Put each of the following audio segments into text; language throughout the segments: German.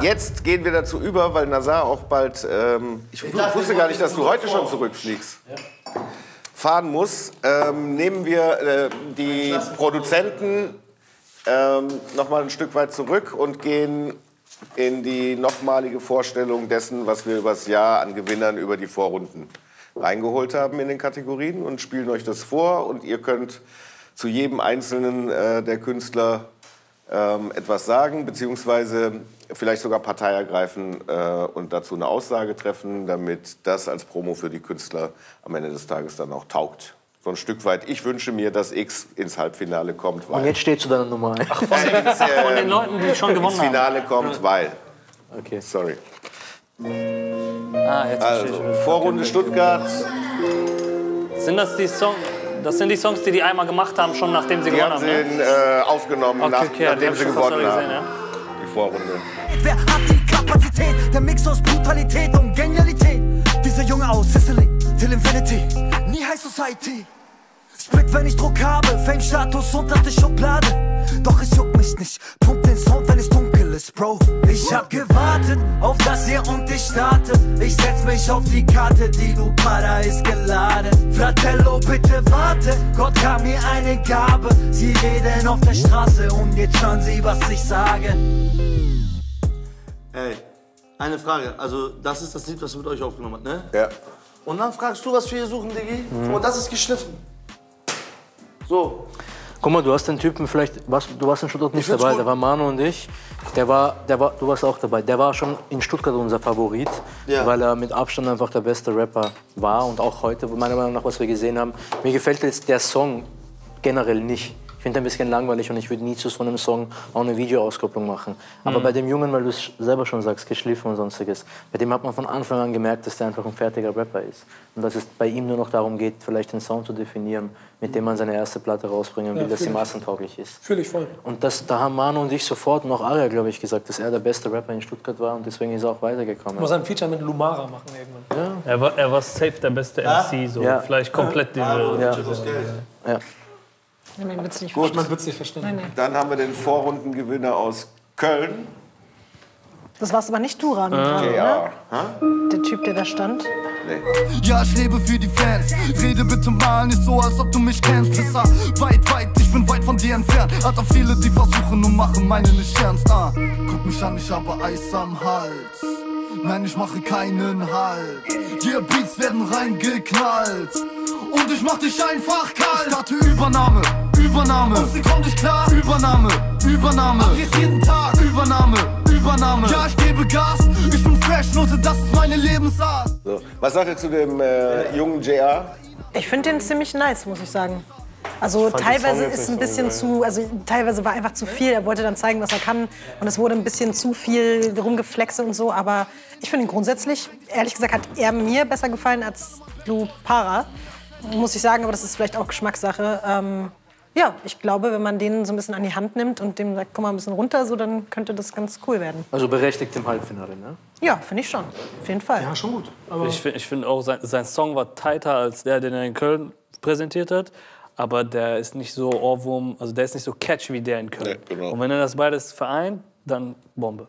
Jetzt gehen wir dazu über, weil Nazar auch bald. Ähm, ich wusste gar nicht, dass du heute schon zurückfliegst. Fahren muss. Ähm, nehmen wir äh, die Produzenten ähm, noch mal ein Stück weit zurück und gehen in die nochmalige Vorstellung dessen, was wir übers Jahr an Gewinnern über die Vorrunden reingeholt haben in den Kategorien und spielen euch das vor und ihr könnt zu jedem einzelnen äh, der Künstler ähm, etwas sagen, beziehungsweise vielleicht sogar Partei ergreifen äh, und dazu eine Aussage treffen, damit das als Promo für die Künstler am Ende des Tages dann auch taugt. So ein Stück weit. Ich wünsche mir, dass X ins Halbfinale kommt, weil Und jetzt steht zu deiner Nummer ein. Von den, von den Leuten, die schon gewonnen ins haben. Finale kommt, weil. Okay. Sorry. Ah, jetzt Also, Vorrunde Stuttgart. Sind das die Songs? Das sind die Songs, die die einmal gemacht haben, schon nachdem sie Die gewonnen haben haben. sie ne? äh, aufgenommen, Okay, nach, okay, nachdem sie gewonnen haben. gesehen, Die Vorrunde. Wer hat die Kapazität? Der Mix aus Brutalität und Genialität. Dieser Junge aus Sicily, till Infinity, nie High Society. Split, wenn ich Druck habe, Fame-Status die Schublade. Doch es juckt mich nicht, pump den Sound, wenn es dunkel ist, Bro. Ich hab gewartet auf das hier und ich starte. Ich setz mich auf die Karte, die du Para ist geladen. Fratello, bitte warte, Gott gab mir eine Gabe. Sie reden auf der Straße und jetzt hören sie, was ich sage. Ey, eine Frage. Also, das ist das Lied, was mit euch aufgenommen hat, ne? Ja. Und dann fragst du, was wir hier suchen, Diggi? Guck mal, das ist geschliffen. So. Guck mal, du hast den Typen vielleicht, warst, du warst in Stuttgart nicht dabei, da war Manu und ich. Der war, der war, du warst auch dabei. Der war schon in Stuttgart unser Favorit, Ja. weil er mit Abstand einfach der beste Rapper war und auch heute, meiner Meinung nach, was wir gesehen haben. Mir gefällt jetzt der Song generell nicht. Ich finde ihn ein bisschen langweilig und ich würde nie zu so einem Song auch eine Videoauskopplung machen. Aber Mhm. bei dem Jungen, weil du es selber schon sagst, geschliffen und sonstiges, bei dem hat man von Anfang an gemerkt, dass der einfach ein fertiger Rapper ist. Und dass es bei ihm nur noch darum geht, vielleicht den Sound zu definieren, mit dem man seine erste Platte rausbringen will, dass sie massentauglich ist. Fühle ich voll. Und das, da haben Manu und ich sofort, und auch Aria, glaube ich, gesagt, dass er der beste Rapper in Stuttgart war und deswegen ist er auch weitergekommen. Muss ein Feature mit Lumara machen irgendwann. Er war, er war safe der beste MC, so Ja. vielleicht komplett den. Ja. Ja. Ja, man wird's nicht Man wird es nicht verstehen. Nein, nein. Dann haben wir den Vorrundengewinner aus Köln. Das warst aber nicht du, Rami, Ah. gerade, Ja. oder? Der Typ, der da stand. Nee. Ja, ich lebe für die Fans. Rede bitte mal nicht so, als ob du mich kennst. Pisser, weit, weit, ich bin weit von dir entfernt. Hat auch viele, die versuchen und machen meine nicht ernst. Ah, guck mich an, ich habe Eis am Hals. Nein, ich mache keinen Halt. Hier Beats werden reingeknallt. Und ich mach dich einfach kalt. Ich starte Übernahme, Übernahme. Und sie kommt nicht klar. Übernahme, Übernahme. Ach, jetzt jeden Tag. Übernahme, Übernahme. Ja, ich gebe Gas. Ich bin fresh, Note, das ist meine Lebensart. So. Was sagt ihr zu dem äh, jungen JR? Ich finde den ziemlich nice, muss ich sagen. Also teilweise ist ein bisschen zu, also teilweise war einfach zu viel. Er wollte dann zeigen, was er kann und es wurde ein bisschen zu viel rumgeflexe und so. Aber ich finde ihn grundsätzlich, ehrlich gesagt, hat er mir besser gefallen als Blue Para, muss ich sagen. Aber das ist vielleicht auch Geschmackssache. Ähm, ja, ich glaube, wenn man den so ein bisschen an die Hand nimmt und dem sagt, komm mal ein bisschen runter, so dann könnte das ganz cool werden. Also berechtigt im Halbfinale, ne? Ja, finde ich schon. Auf jeden Fall. Ja, schon gut. Aber Ich finde ich find auch, sein, sein Song war tighter als der, den er in Köln präsentiert hat. Aber der ist nicht so Ohrwurm, also der ist nicht so catchy wie der in Köln. Nee, genau. Und wenn er das beides vereint, dann Bombe.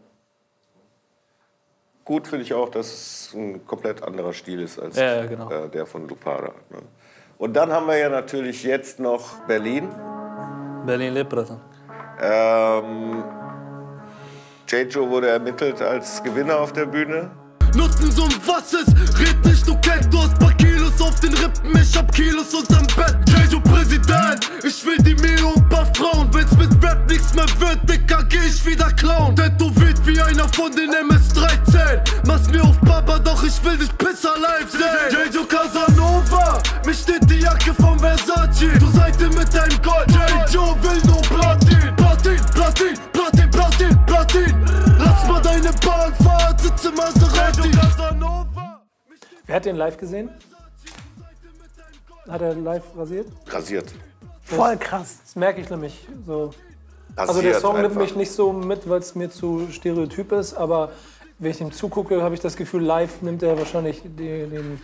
Gut finde ich auch, dass es ein komplett anderer Stil ist als Ja, ja, genau. äh, der von Lupara. Ne? Und dann haben wir ja natürlich jetzt noch Berlin. Berlin lebt, Bruder. Ähm, Jejo wurde ermittelt als Gewinner auf der Bühne. Nutzen so was ist, red nicht, du kennst, du hast paar Kilos auf den Rippen, ich hab Kilos unterm Bett. Jejo Präsident, ich will die Mio und paar Frauen, wenn's mit Rap nichts mehr wird, Dicker, geh ich wieder klauen. Tätowiert wie einer von den MS-13, mach's mir auf Baba, doch ich will dich Pisser live sehen. Jejo Casanova, mich steht Jacke von Versace, du Seite mit deinem Gold. Jejo will nur Platin, Platin, Platin, Platin, Platin, Platin. Lass mal deine Bahn fahren, sitze Maserati. wer hat den live gesehen? Hat er live rasiert? Rasiert. Voll krass. Das merke ich nämlich so. Rasiert Also der Song nimmt einfach. mich nicht so mit, weil es mir zu stereotyp ist, aber wenn ich ihm zugucke, habe ich das Gefühl, live nimmt er wahrscheinlich die, den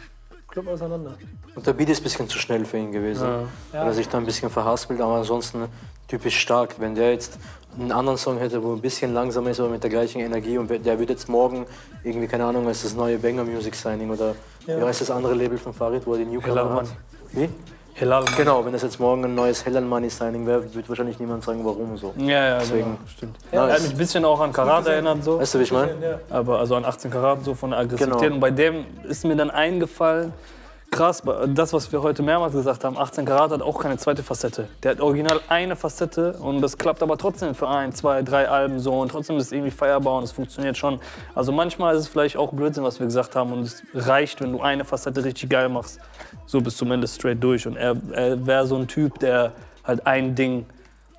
Club auseinander. Und der Beat ist ein bisschen zu schnell für ihn gewesen. Weil er sich da ein bisschen verhaspelt, aber ansonsten typisch stark. Wenn der jetzt einen anderen Song hätte, wo ein bisschen langsamer ist, aber mit der gleichen Energie und der wird jetzt morgen irgendwie, keine Ahnung, als das neue Banger Music Signing oder wie heißt das andere Label von Farid, wo er die Newcomer hat? Money. Wie? Hilal. Genau, wenn das jetzt morgen ein neues Hell Money Signing wäre, wird wahrscheinlich niemand sagen, warum so. Ja, ja, Deswegen. genau, stimmt. Er hat mich ein bisschen auch an Karat erinnert, so. Weißt du, wie ich meine? Aber also an 18 Karat, so von der Aggressivität. Genau. Und bei dem ist mir dann eingefallen, krass, das, was wir heute mehrmals gesagt haben, 18 Karat hat auch keine zweite Facette. Der hat original eine Facette und das klappt aber trotzdem für ein, zwei, drei Alben so und trotzdem ist es irgendwie feierbar und es funktioniert schon. Also manchmal ist es vielleicht auch Blödsinn, was wir gesagt haben und es reicht, wenn du eine Facette richtig geil machst. So bis zum Ende straight durch. Und er, er wäre so ein Typ, der halt ein Ding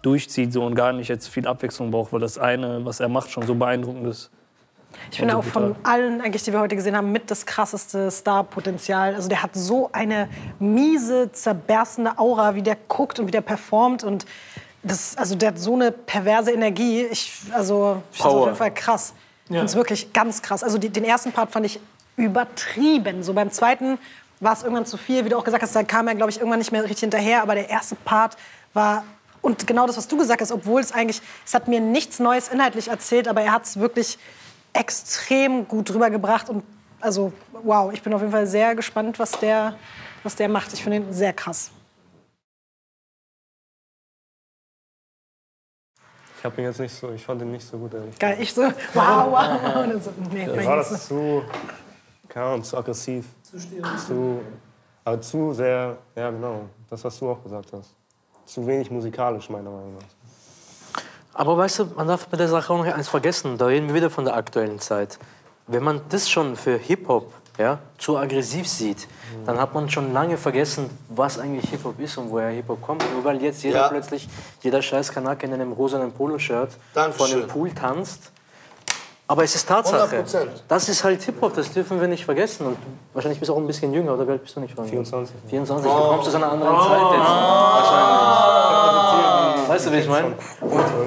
durchzieht so und gar nicht jetzt viel Abwechslung braucht, weil das eine, was er macht, schon so beeindruckend ist. Ich finde Und auch von allen, eigentlich, die wir heute gesehen haben, mit das krasseste Star-Potenzial. Also der hat so eine miese, zerberstende Aura, wie der guckt und wie der performt. Und das, also der hat so eine perverse Energie. Ich, also, ich finde auf jeden Fall krass. Ich finde es wirklich ganz krass. Also die, den ersten Part fand ich übertrieben. So beim zweiten war es irgendwann zu viel. Wie du auch gesagt hast, da kam er, glaube ich, irgendwann nicht mehr richtig hinterher. Aber der erste Part war und genau das, was du gesagt hast, obwohl es eigentlich, es hat mir nichts Neues inhaltlich erzählt, aber er hat es wirklich extrem gut rübergebracht und also wow, ich bin auf jeden Fall sehr gespannt, was der, was der macht. Ich finde ihn sehr krass. Ich habe ihn jetzt nicht so, ich fand ihn nicht so gut, ehrlich. Geil, ich so wow, wow, wow. So, nee, mein war das zu, keine Ahnung, zu aggressiv. Zu Zu, aber zu sehr, ja genau, das, was du auch gesagt hast. Zu wenig musikalisch, meiner Meinung nach. Aber weißt du, man darf bei der Sache auch noch eins vergessen. Da reden wir wieder von der aktuellen Zeit. Wenn man das schon für Hip-Hop ja, zu aggressiv sieht, dann hat man schon lange vergessen, was eigentlich Hip-Hop ist und woher Hip-Hop kommt. Nur weil jetzt jeder Ja. plötzlich, jeder scheiß Kanake in einem rosanen Poloshirt vor einem Pool tanzt. Aber es ist Tatsache. 100%. Das ist halt Hip-Hop, das dürfen wir nicht vergessen. Und wahrscheinlich bist du auch ein bisschen jünger, oder wie alt bist du nicht? Frank? 24. 24, du kommst aus einer anderen Zeit jetzt. Wahrscheinlich. Weißt du, wie ich meine?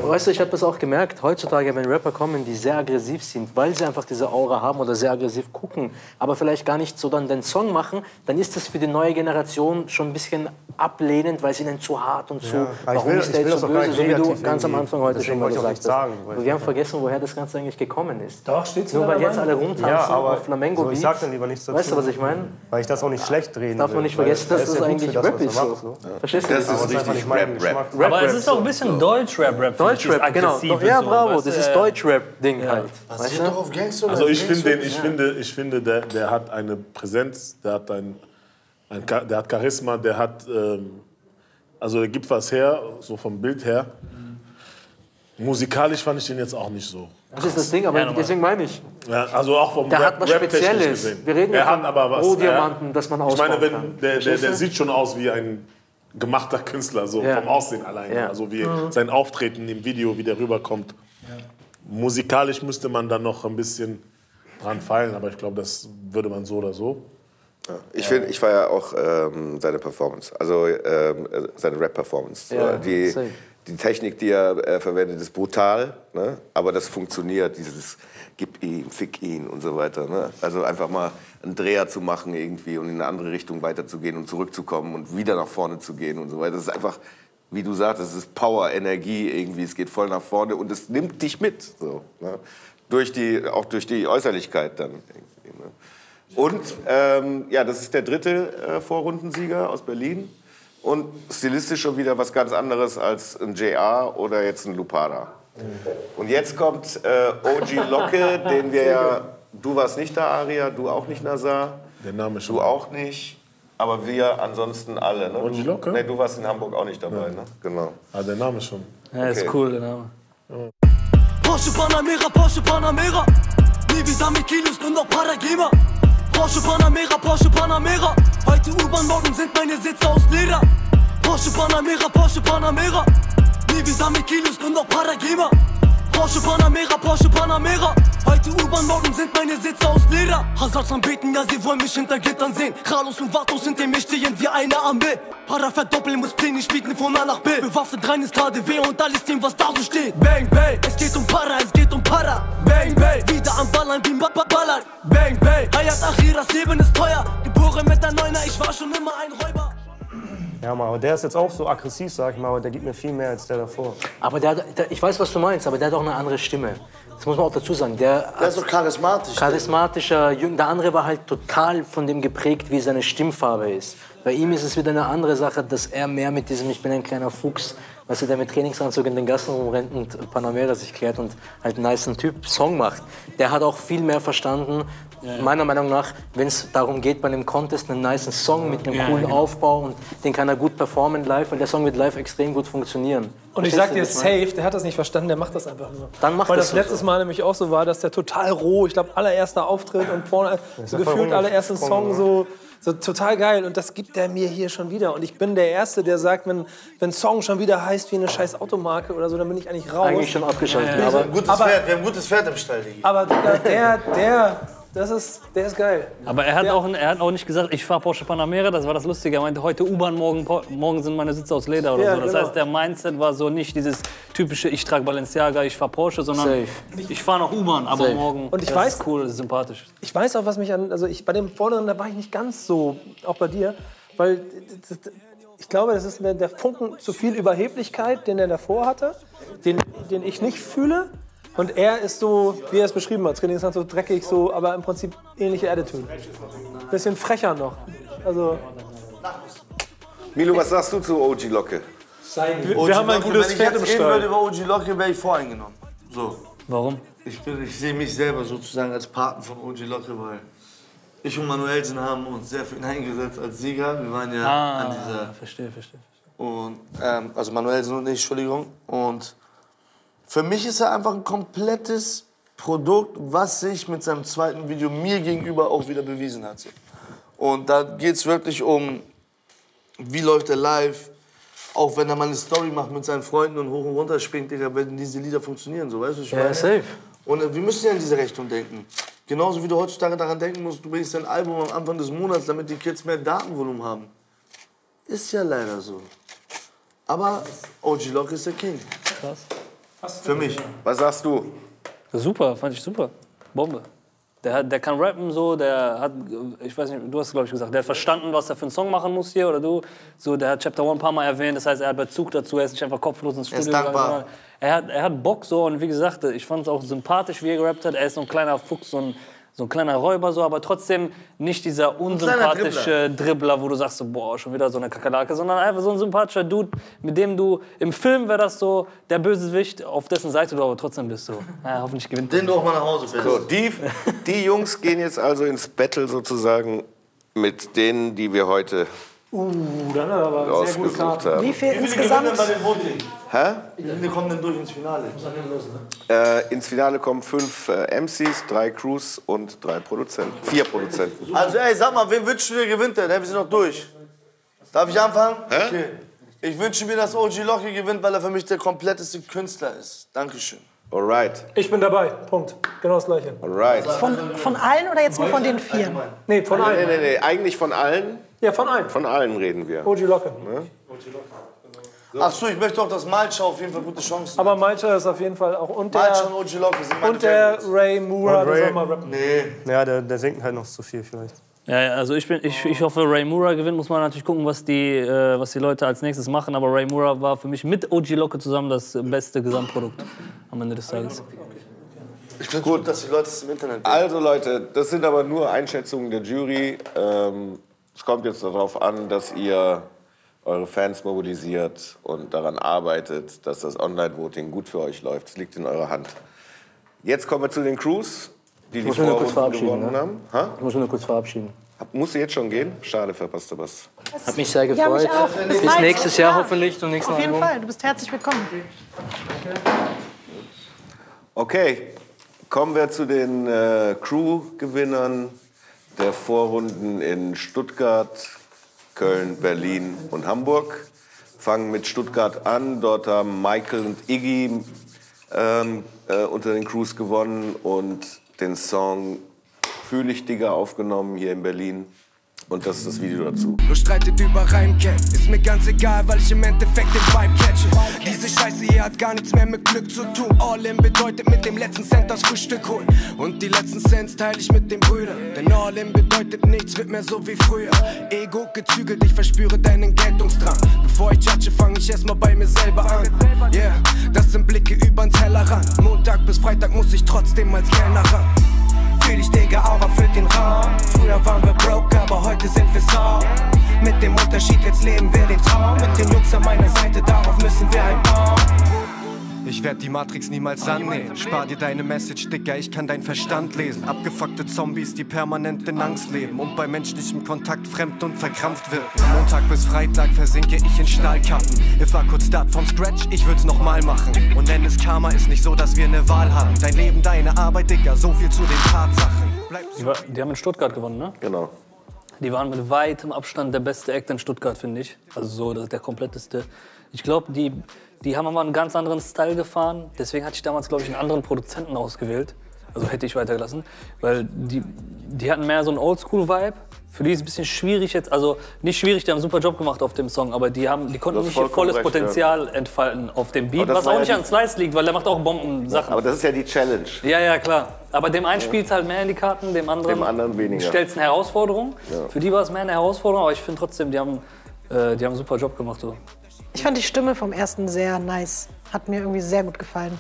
Weißt du, ich habe das auch gemerkt, heutzutage, wenn Rapper kommen, die sehr aggressiv sind, weil sie einfach diese Aura haben oder sehr aggressiv gucken, aber vielleicht gar nicht so dann den Song machen, dann ist das für die neue Generation schon ein bisschen ablehnend, weil es ihnen zu hart und zu, Ja, warum will- ist der jetzt das so böse, so wie du ganz am Anfang heute schon mal gesagt sagen, hast. wir haben vergessen, woher das Ganze eigentlich gekommen ist. Doch, steht Nur weil jetzt alle rumtanzen Ja, aber auf Flamengo so, ich sag dann lieber nichts dazu. Weißt du, was ich meine? Weil ich das auch nicht schlecht reden Darf will, man nicht vergessen, dass ist das ja eigentlich das, Rap ist. So. Verstehst du? Das ist das richtig Rap-Rap. Aber es ist auch ein bisschen Deutsch-Rap-Rap. Deutschrap, genau. Doch, ja, bravo, das ist Deutschrap-Ding halt. Weißt doch du? auf Gangster Also ich Gangster- finde, den, ich finde, ich finde der, der hat eine Präsenz, der hat ein, ein der hat Charisma, der hat, ähm, also er gibt was her, so vom Bild her. Musikalisch fand ich den jetzt auch nicht so. Das ist das Ding, aber deswegen meine ich. Ja, also auch vom Der Rap, hat was Spezielles. gesehen. Wir reden ja er von hat aber was. Rohdiamanten, das man Ich ausbauen meine, wenn, kann. der, der, der sieht schon aus wie ein gemachter Künstler, so Ja. vom Aussehen alleine. Ja. Also wie sein Auftreten im Video, wie der rüberkommt. Musikalisch müsste man dann noch ein bisschen dran feilen, aber ich glaube, das würde man so oder so. Ich, find, ich feiere auch ähm, seine Performance, also ähm, äh, seine Rap-Performance. Ja, die, safe. Die Technik, die er äh, verwendet, ist brutal, ne? aber das funktioniert, dieses gib ihn, fick ihn und so weiter. Ne? Also einfach mal einen Dreher zu machen irgendwie und in eine andere Richtung weiterzugehen und zurückzukommen und wieder nach vorne zu gehen und so weiter. Das ist einfach, wie du sagtest, es ist Power, Energie irgendwie, es geht voll nach vorne und es nimmt dich mit. So, ne? durch die, auch durch die Äußerlichkeit dann. Ne? Und ähm, ja, das ist der dritte äh, Vorrundensieger aus Berlin. Und stilistisch schon wieder was ganz anderes als ein JR oder jetzt ein Lupada. Und jetzt kommt äh, OG Locke, den wir ja. Du warst nicht da, Aria, du auch nicht, Nazar. Der Name schon. Du auch nicht. Aber wir ansonsten alle. Ne? OG Locke? Nee, du warst in Hamburg auch nicht dabei, ne? Genau. Ah, der Name schon. Ja, ist Okay. cool, der Name. Porsche Panamera, Porsche Panamera. Nie wieder mit Kilos, nur noch Paragema. Porsche Panamera, Porsche Panamera. Heute U-Bahn, morgen sind meine Sitze aus Leder. Porsche Panamera, Porsche Panamera. Nie wieder mit Kilos, nur noch Paragema. Porsche Panamera, Porsche Panamera. Heute U-Bahn, morgen sind meine Sitze aus Leder. Hazards am Beten, ja, sie wollen mich hinter Gittern sehen. Carlos und Vatos hinter mir stehen wie eine B. Para verdoppeln, muss Pläne spielen von A nach B. Bewaffnet rein ist KDW und alles dem, was da so steht. Bang, bang, es geht um Para, es geht um Para. Bang, bang, wieder am Ballern wie Ba- Ballern. Bang, bang, Hayat Achiras Leben ist teuer. Hure mit der Neuner, ich war schon immer ein Räuber. Ja, Mann, aber der ist jetzt auch so aggressiv, sag ich mal, aber der gibt mir viel mehr als der davor. Aber der, der, ich weiß, was du meinst, aber der hat auch eine andere Stimme. Das muss man auch dazu sagen. Der, Der ist so charismatisch. charismatischer, jung. Der andere war halt total von dem geprägt, wie seine Stimmfarbe ist. Bei ihm ist es wieder eine andere Sache, dass er mehr mit diesem Ich bin ein kleiner Fuchs, weißt du, der mit Trainingsanzug in den Gassen rumrennt und Panamera sich klärt und halt einen niceen Typ Song macht. Der hat auch viel mehr verstanden, meiner Meinung nach, wenn es darum geht, bei einem Contest einen niceen Song mit einem Ja, coolen genau. Aufbau und den kann er gut performen live, weil der Song wird live extrem gut funktionieren. Und ich sag dir safe, der hat das nicht verstanden, der macht das einfach nur. Dann macht Weil das das so. letztes Mal nämlich auch so war, dass der total roh, ich glaube, allererster Auftritt und vorne so ja gefühlt allerersten Song so, so total geil. Und das gibt er mir hier schon wieder. Und ich bin der Erste, der sagt, wenn, wenn ein Song schon wieder heißt wie eine scheiß Automarke oder so, dann bin ich eigentlich raus. Eigentlich schon abgeschaltet. Wir Aber haben ein gutes Aber- Pferd, wir haben ein gutes Pferd im Stall, Digi. Aber Digga, der, der, das ist, der ist geil. Aber er hat, auch, er hat auch nicht gesagt, ich fahre Porsche Panamera, das war das Lustige. Er meinte, heute U-Bahn, morgen, morgen sind meine Sitze aus Leder oder Ja, so. Das genau. heißt, der Mindset war so nicht dieses typische, ich trage Balenciaga, ich fahre Porsche, sondern Safe. ich fahre noch U-Bahn, aber Safe. morgen Und ich das weiß- ist cool, das ist sympathisch. Ich weiß auch, was mich an, also ich, bei dem Vorderen, da war ich nicht ganz so, auch bei dir, weil ich glaube, das ist der, der Funken zu viel Überheblichkeit, den er davor hatte, den, den ich nicht fühle. Und er ist so, wie er es beschrieben hat, Trainingshand so dreckig, so, aber im Prinzip ähnliche Attitude. Bisschen frecher noch. Also, Milo, was sagst du zu OG Locke? wir, OG wir haben ein Locke, gutes Wenn ich Pferd jetzt im reden würde über OG Locke, wäre ich voreingenommen. So. Warum? Ich, bin, ich sehe mich selber sozusagen als Paten von OG Locke, weil ich und Manuelsen haben uns sehr für ihn eingesetzt als Sieger. Wir waren ja Ah, an dieser verstehe, verstehe. Und, ähm, also Manuelsen und ich, Entschuldigung. Und für mich ist er einfach ein komplettes Produkt, was sich mit seinem zweiten Video mir gegenüber auch wieder bewiesen hat. Und da geht es wirklich um, wie läuft er live, auch wenn er mal eine Story macht mit seinen Freunden und hoch und runter springt, Digga, werden diese Lieder funktionieren, so, weißt du, ich ja, meine? safe. Und äh, wir müssen ja in diese Richtung denken. Genauso wie du heutzutage daran denken musst, du bringst dein Album am Anfang des Monats, damit die Kids mehr Datenvolumen haben. Ist ja leider so. Aber OG Lock ist der King. Krass. Für mich. Was sagst du? Super, fand ich super. Bombe. Der, hat, der kann rappen so, der hat, ich weiß nicht, du hast glaube ich gesagt, der hat verstanden, was er für einen Song machen muss hier oder du. So, der hat Chapter One ein paar Mal erwähnt, das heißt, er hat Bezug dazu, er ist nicht einfach kopflos ins Er ist Studio dankbar. gegangen, Er hat, er hat Bock so und wie gesagt, ich fand es auch sympathisch, wie er gerappt hat. Er ist so ein kleiner Fuchs, so ein, so ein kleiner Räuber, so, aber trotzdem nicht dieser unsympathische Dribbler. wo du sagst, so, boah, schon wieder so eine Kakerlake, sondern einfach so ein sympathischer Dude, mit dem du im Film wäre das so der Bösewicht, auf dessen Seite du aber trotzdem bist. So. Ja, hoffentlich gewinnt Den du auch mal nach Hause fährst. So, die, die Jungs gehen jetzt also ins Battle sozusagen mit denen, die wir heute Uh, dann hat er aber sehr gute Karten. Wie viel Wie viele insgesamt? gewinnen bei den Voting? Hä? Wie viele kommen denn durch ins Finale? Äh, ins Finale kommen fünf äh, MCs, drei Crews und drei Produzenten. Vier Produzenten. Also ey, sag mal, wen wünschst du dir gewinnt denn? Hey, wir sind noch durch. Darf ich anfangen? Hä? Okay. Ich wünsche mir, dass OG Locke gewinnt, weil er für mich der kompletteste Künstler ist. Dankeschön. Alright, Ich bin dabei. Punkt. Genau das Gleiche. alright. Von, von allen oder jetzt nur von den vier? Nee, von Nee, allen. nee, nee, eigentlich von allen. Ja, von allen. Von allen reden wir. OG Locke. Ach so, ich möchte auch, dass Malcha auf jeden Fall gute Chancen hat. Aber Malcha ist auf jeden Fall auch. Und Malcha und der, OG Locke sind meine und der. Ray Moore, soll mal rappen. Nee. Ja, der, der singt halt noch zu viel vielleicht. Ja, ja, also ich, bin, ich, ich hoffe, Ray Moore gewinnt. Muss man natürlich gucken, was die, äh, was die Leute als nächstes machen. Aber Ray Moore war für mich mit OG Locke zusammen das beste Gesamtprodukt am Ende des Tages. Ich finde gut, dass die Leute es im Internet Also Leute, das sind aber nur Einschätzungen der Jury. Ähm, es kommt jetzt darauf an, dass ihr eure Fans mobilisiert und daran arbeitet, dass das Online-Voting gut für euch läuft. Es liegt in eurer Hand. Jetzt kommen wir zu den Crews, die die muss mich nur kurz Vorrunden verabschieden, gewonnen ne? haben. Ha? Ich muss mich nur kurz verabschieden. Musst du jetzt schon gehen? Schade, verpasst du was. Hat mich sehr Ja, gefreut. mich auch. Bis, bald. nächstes Jahr Ja, hoffentlich zum nächsten Auf jeden Album. Fall. Du bist herzlich willkommen. Okay, kommen wir zu den äh, Crew-Gewinnern der Vorrunden in Stuttgart, Köln, Berlin und Hamburg. Fangen mit Stuttgart an. Dort haben Michael und Iggy ähm, äh, unter den Crews gewonnen und den Song Fühl ich Digga aufgenommen hier in Berlin. Und das ist das Video dazu. Nur streitet über Reimcat. Ist mir ganz egal, weil ich im Endeffekt den Vibe catche. Diese Scheiße hier hat gar nichts mehr mit Glück zu tun. All in bedeutet mit dem letzten Cent das Frühstück holen. Und die letzten Cents teile ich mit den Brüdern. Denn All in bedeutet nichts, wird mehr so wie früher. Ego gezügelt, ich verspüre deinen Geltungsdrang. Bevor ich judge, fange ich erstmal bei mir selber an. Yeah, das sind Blicke übern Tellerrand. Montag bis Freitag muss ich trotzdem als Kellner ran. Fühl dich, Digga, Aura füllt den Raum. Früher waren wir broke, aber heute sind wir so. Mit dem Unterschied, jetzt leben wir den Traum. Mit den Jungs an meiner Seite, darauf müssen wir ein bauen. Ich werd die Matrix niemals annehmen. Spar dir deine Message, Digga, ich kann dein Verstand lesen. Abgefuckte Zombies, die permanent in Angst leben und bei menschlichem Kontakt fremd und verkrampft wirken. Montag bis Freitag versinke ich in Stahlkappen. If I could start from scratch, ich würd's nochmal machen. Und nenn es Karma, ist nicht so, dass wir eine Wahl haben. Dein Leben, deine Arbeit, Digga, so viel zu den Tatsachen. Die, war, die haben in Stuttgart gewonnen, ne? Genau. Die waren mit weitem Abstand der beste Act in Stuttgart, finde ich. Also so das, der kompletteste. Ich glaube, die, die haben aber einen ganz anderen Style gefahren. Deswegen hatte ich damals, glaube ich, einen anderen Produzenten ausgewählt. Also hätte ich weitergelassen. Weil die, die hatten mehr so einen Oldschool-Vibe. Für die ist es ein bisschen schwierig jetzt, also nicht schwierig, die haben einen super Job gemacht auf dem Song, aber die, haben, die konnten nicht ihr volles recht, Potenzial entfalten auf dem Beat, was auch ja nicht an Slice liegt, weil der macht auch Bomben-Sachen. Aber das ist ja die Challenge. Ja, ja, klar. Aber dem einen spielt es halt mehr in die Karten, dem anderen, Dem anderen weniger. stellt es eine Herausforderung. Ja. Für die war es mehr eine Herausforderung, aber ich finde trotzdem, die haben, äh, die haben einen super Job gemacht. So. Ich fand die Stimme vom ersten sehr nice. Hat mir irgendwie sehr gut gefallen.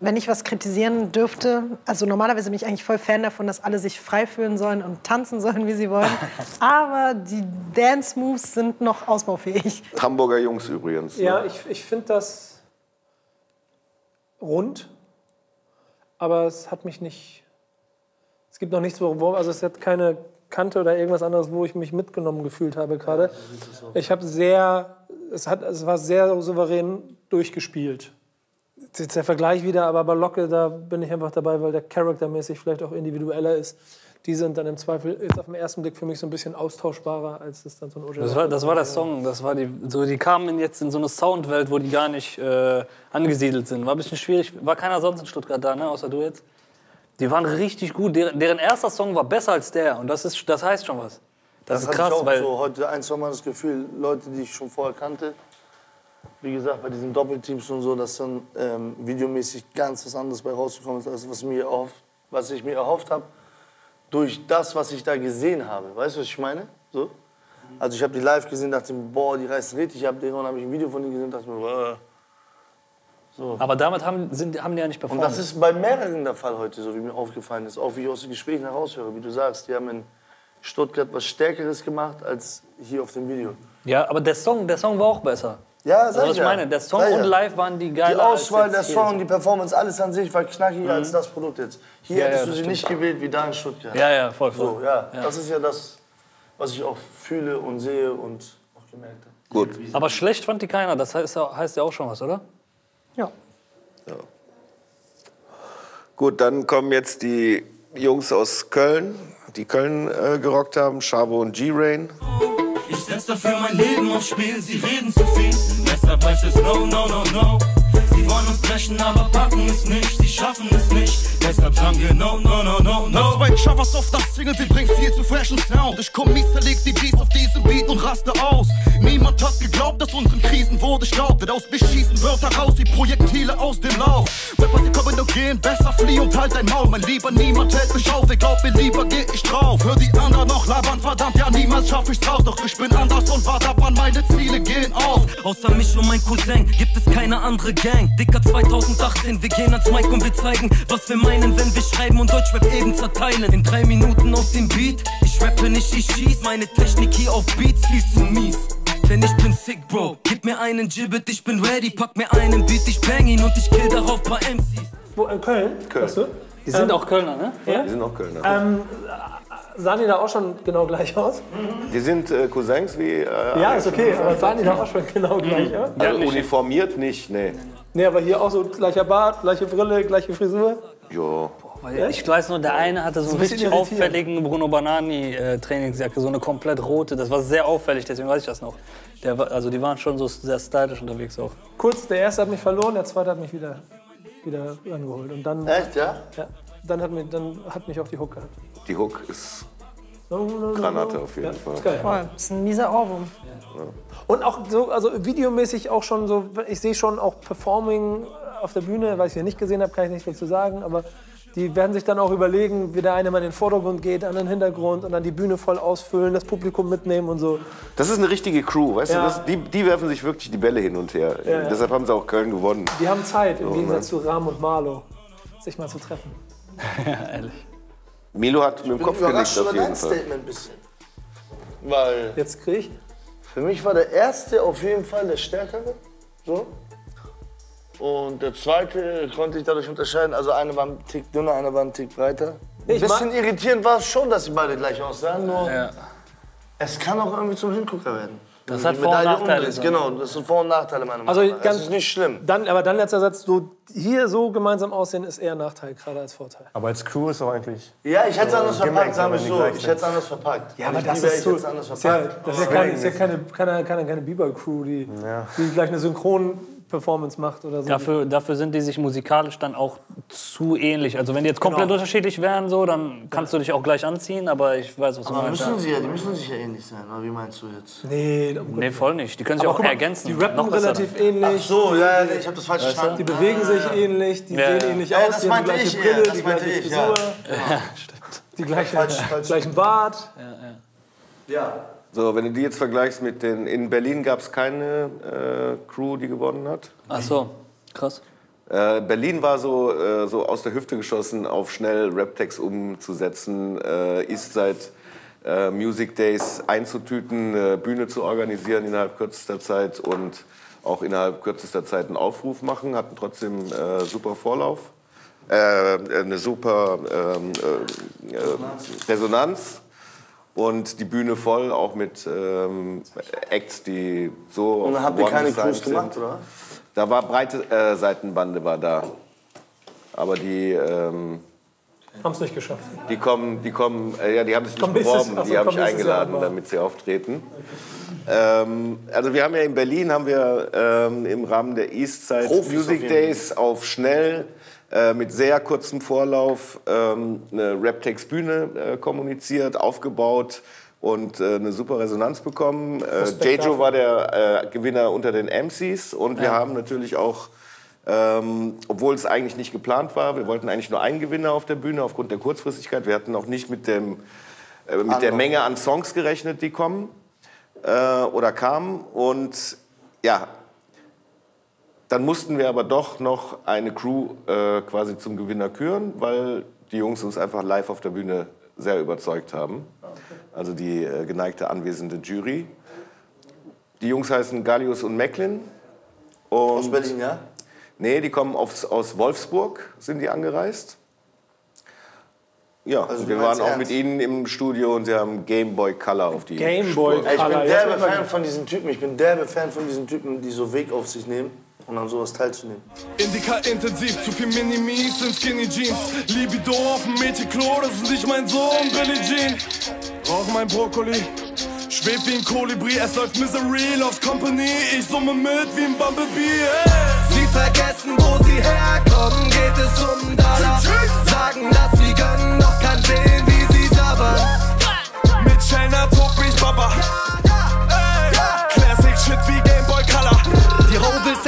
Wenn ich was kritisieren dürfte, also normalerweise bin ich eigentlich voll Fan davon, dass alle sich frei fühlen sollen und tanzen sollen, wie sie wollen. Aber die Dance-Moves sind noch ausbaufähig. Hamburger Jungs übrigens. ne? Ja, ich, ich finde das rund, aber es hat mich nicht. Es gibt noch nichts, wo, wo- also es hat keine Kante oder irgendwas anderes, wo ich mich mitgenommen gefühlt habe gerade. Ich habe sehr, es, hat, es war sehr souverän durchgespielt. Jetzt der Vergleich wieder, aber bei Locke, da bin ich einfach dabei, weil der charaktermäßig vielleicht auch individueller ist. Die sind dann im Zweifel jetzt auf den ersten Blick für mich so ein bisschen austauschbarer, als es dann so ein OJ Das war, das war der Song. Das war die, so, die kamen jetzt in so eine Soundwelt, wo die gar nicht äh, angesiedelt sind. War ein bisschen schwierig. War keiner sonst in Stuttgart da, ne? außer du jetzt. Die waren richtig gut. Deren, deren erster Song war besser als der. Und das, ist, das heißt schon was. Das, ist hatte krass, ich auch weil so heute ein, zwei Mal das Gefühl, Leute, die ich schon vorher kannte, wie gesagt, bei diesen Doppelteams und so, dass dann ähm, videomäßig ganz was anderes bei rausgekommen ist, als was, mir erhofft, was ich mir erhofft habe, durch das, was ich da gesehen habe. Weißt du, was ich meine? So? Also ich habe die live gesehen, dachte mir, boah, die reißen richtig ab. Dann habe ich ein Video von denen gesehen, dachte mir, boah. So. Aber damit haben, sind, haben die ja nicht Und performt. das ist bei mehreren der Fall heute, so wie mir aufgefallen ist. Auch wie ich aus den Gesprächen heraushöre, wie du sagst. Die haben in Stuttgart was Stärkeres gemacht als hier auf dem Video. ja, aber der Song, der Song war auch besser. Ja, Also, sag was ich ich ja. meine, der Song ich und ja. live waren die Die geiler Auswahl als der Song, die Performance, alles an sich war knackiger als das Produkt jetzt. Hier Ja, ja, hättest du sie stimmt. nicht gewählt wie da in Stuttgart. Ja, ja, voll, voll. So, ja, Das ist ja das, was ich auch fühle und sehe und auch gemerkt habe. Gut. Aber schlecht fand die keiner. Das heißt, ja- heißt ja auch schon was, oder? Ja. Gut, dann kommen jetzt die Jungs aus Köln, die Köln äh, gerockt haben, Chavo und G-Rain. Ich setz dafür mein Leben aufs Spiel, sie reden zu viel. Deshalb heißt es no, no, no, no. Sie wollen uns brechen, aber packen es nicht. Sie schaffen es nicht. Deshalb sagen wir no, no, no, no, no. Zwei Chavas auf das Single, wir bringen viel zu freshen Sound. Ich komm mies, zerleg die Beats auf diesem Beat und raste aus. Niemand hat geglaubt, dass unseren Krisen wurde Staub. Denn aus mich schießen Wörter raus wie Projektile aus dem Lauch. Rapper, sie kommen und gehen, besser flieh und halt dein Maul. Mein Lieber, niemand hält mich auf, ich glaub mir lieber geh ich drauf. Hör die anderen noch labern, verdammt, ja niemals schaff ich's raus. Doch ich bin anders und warte ab, an meine Ziele gehen auf. Außer mich und mein Cousin gibt es keine andere Gang. Dicker 2018, wir gehen ans Mic und wir zeigen, was wir meinen, wenn wir schreiben und Deutschrap eben zerteilen. In drei Minuten auf dem Beat, ich rappe nicht, ich schieß. Meine Technik hier auf Beats viel zu mies. Denn ich bin sick, Bro. Gib mir einen Gibbet, ich bin ready. Pack mir einen Beat, ich bang ihn und ich kill darauf paar MCs. Wo, in Köln? Köln. Weißt du? Die sind Ähm, auch Kölner, ne? Ja? Die sind auch Kölner. Ähm, sahen die da auch schon genau gleich aus? Die sind äh, Cousins wie. Äh, Ja, ist okay, aber sahen die da auch schon genau gleich aus? Also uniformiert nicht, nee. Nee, aber hier auch so gleicher Bart, gleiche Brille, gleiche Frisur. Jo. Weil Ich weiß nur, der eine hatte so ein einen richtig auffälligen Bruno Banani äh, Trainingsjacke, so eine komplett rote. Das war sehr auffällig, deswegen weiß ich das noch. Der war, also die waren schon so sehr stylisch unterwegs auch. Kurz, der erste hat mich verloren, der zweite hat mich wieder, wieder angeholt. Und dann, Echt, ja? ja, dann, hat mich, dann hat mich auch die Hook gehabt. Die Hook ist Granate auf jeden Fall. Ist geil. Voll. Das ist ein mieser Ohrwurm. Und auch so, also videomäßig auch schon so, ich sehe schon auch Performing auf der Bühne, weil ich sie nicht gesehen habe, kann ich nichts dazu sagen, aber die werden sich dann auch überlegen, wie der eine mal in den Vordergrund geht, in den Hintergrund und dann die Bühne voll ausfüllen, das Publikum mitnehmen und so. Das ist eine richtige Crew, weißt Ja. du? Das, die, die werfen sich wirklich die Bälle hin und her. Ja, ja. Deshalb haben sie auch Köln gewonnen. Die haben Zeit, im Oh, Gegensatz zu Ram und Marlo, sich mal zu treffen. ja, ehrlich. Milo hat mit dem bin Kopf überrascht genickt auf über jeden dein Fall. Statement ein bisschen. Weil Jetzt krieg ich. für mich war der erste auf jeden Fall der stärkere. So. Und der zweite konnte ich dadurch unterscheiden. Also eine war ein Tick dünner, eine war ein Tick breiter. Ein Ich bisschen irritierend war es schon, dass sie beide gleich aussahen. Nur Ja. es kann auch irgendwie zum Hingucker werden. Das hat Vor- und Nachteile. Genau, das sind Vor- und Nachteile meiner Also Meinung nach. ganz- Das ist nicht schlimm. Dann, aber dann letzter Satz, so hier so gemeinsam aussehen ist eher ein Nachteil gerade als Vorteil. Aber als Crew ist auch eigentlich. Ja, ich hätte es anders verpackt, sagen wir die so. Ich hätte es anders verpackt. Ja, aber Ich das ist ich so. das ist ja keine, ist ja keine, keine, keine, keine B-Boy-Crew, die, die gleich eine Synchron-Performance macht oder so. Dafür, dafür sind die sich musikalisch dann auch zu ähnlich. Also wenn die jetzt komplett Genau. unterschiedlich wären, so, dann kannst du dich auch gleich anziehen, aber ich weiß, was du Aber meinst. müssen Ja. sie ja, die müssen sich ja ähnlich sein, oder wie meinst du jetzt? Nee, Nee, voll nicht. Die können sich aber auch mal, ergänzen. die rappen Noch besser. relativ ähnlich. So, ja, ja, ich habe das falsch Weißt du? verstanden. Die bewegen sich ähnlich, die Ja, sehen ja. ähnlich Ja, aus, das die haben die meinte gleiche ich Brille, das die meinte gleiche ich, Frisur, ja. die gleiche, Falsch, falsch. gleichen Bart. Ja. So, wenn du die jetzt vergleichst mit den. In Berlin gab es keine äh, Crew, die gewonnen hat. Ach so, krass. Äh, Berlin war so, äh, so aus der Hüfte geschossen, auf schnell Rap-Text umzusetzen, äh, ist seit äh, Music Days einzutüten, eine Bühne zu organisieren innerhalb kürzester Zeit und auch innerhalb kürzester Zeit einen Aufruf machen, hatten trotzdem äh, super Vorlauf, äh, eine super ähm, äh, äh, Resonanz und die Bühne voll, auch mit ähm, Acts, die so Und dann auf habt ihr keine Crews gemacht, sind. oder? Da war breite äh, Seitenbande war da. Aber die, ähm, Haben es nicht geschafft. die kommen, die kommen, äh, ja, die haben sich nicht beworben, die habe ich eingeladen, mal. damit sie auftreten. Ähm, also wir haben ja in Berlin haben wir ähm, im Rahmen der Eastside Profis auf Music jeden Days auf schnell äh, mit sehr kurzem Vorlauf ähm, eine Rap-Text Bühne äh, kommuniziert, aufgebaut und äh, eine super Resonanz bekommen. Äh, Jejo war der äh, Gewinner unter den MCs und wir haben natürlich auch ähm, obwohl es eigentlich nicht geplant war. Wir wollten eigentlich nur einen Gewinner auf der Bühne aufgrund der Kurzfristigkeit. Wir hatten auch nicht mit, dem, äh, mit der Menge an Songs gerechnet, die kommen äh, oder kamen. Und ja, dann mussten wir aber doch noch eine Crew äh, quasi zum Gewinner küren, weil die Jungs uns einfach live auf der Bühne sehr überzeugt haben. Also die äh, geneigte anwesende Jury. Die Jungs heißen Gallius und Macklin. Und Aus Berlin, ja? Nee, die kommen aus, aus Wolfsburg, sind die angereist. Ja, Also wir waren auch ernst? mit ihnen im Studio und sie haben Game Boy Color auf die Game Boy Ey, ich bin Color. Derbe Fan von diesen Typen. Ich bin derbe Fan von diesen Typen, die so Weg auf sich nehmen und an sowas teilzunehmen. Indica intensiv, zu viel Minimis in Skinny Jeans. Libido auf dem Mädchenklo, das ist nicht mein Sohn, Billie Jean. Rauch mein Brokkoli, schweb wie ein Kolibri, es läuft Misery, Lost Company, ich summe mit wie ein Bumblebee. Hey. Sie vergessen, wo sie herkommen, geht es um Dollar. Sagen, dass sie gönnen, doch kann sehen, wie sie sabbern. Mit Shellner zog mich Baba.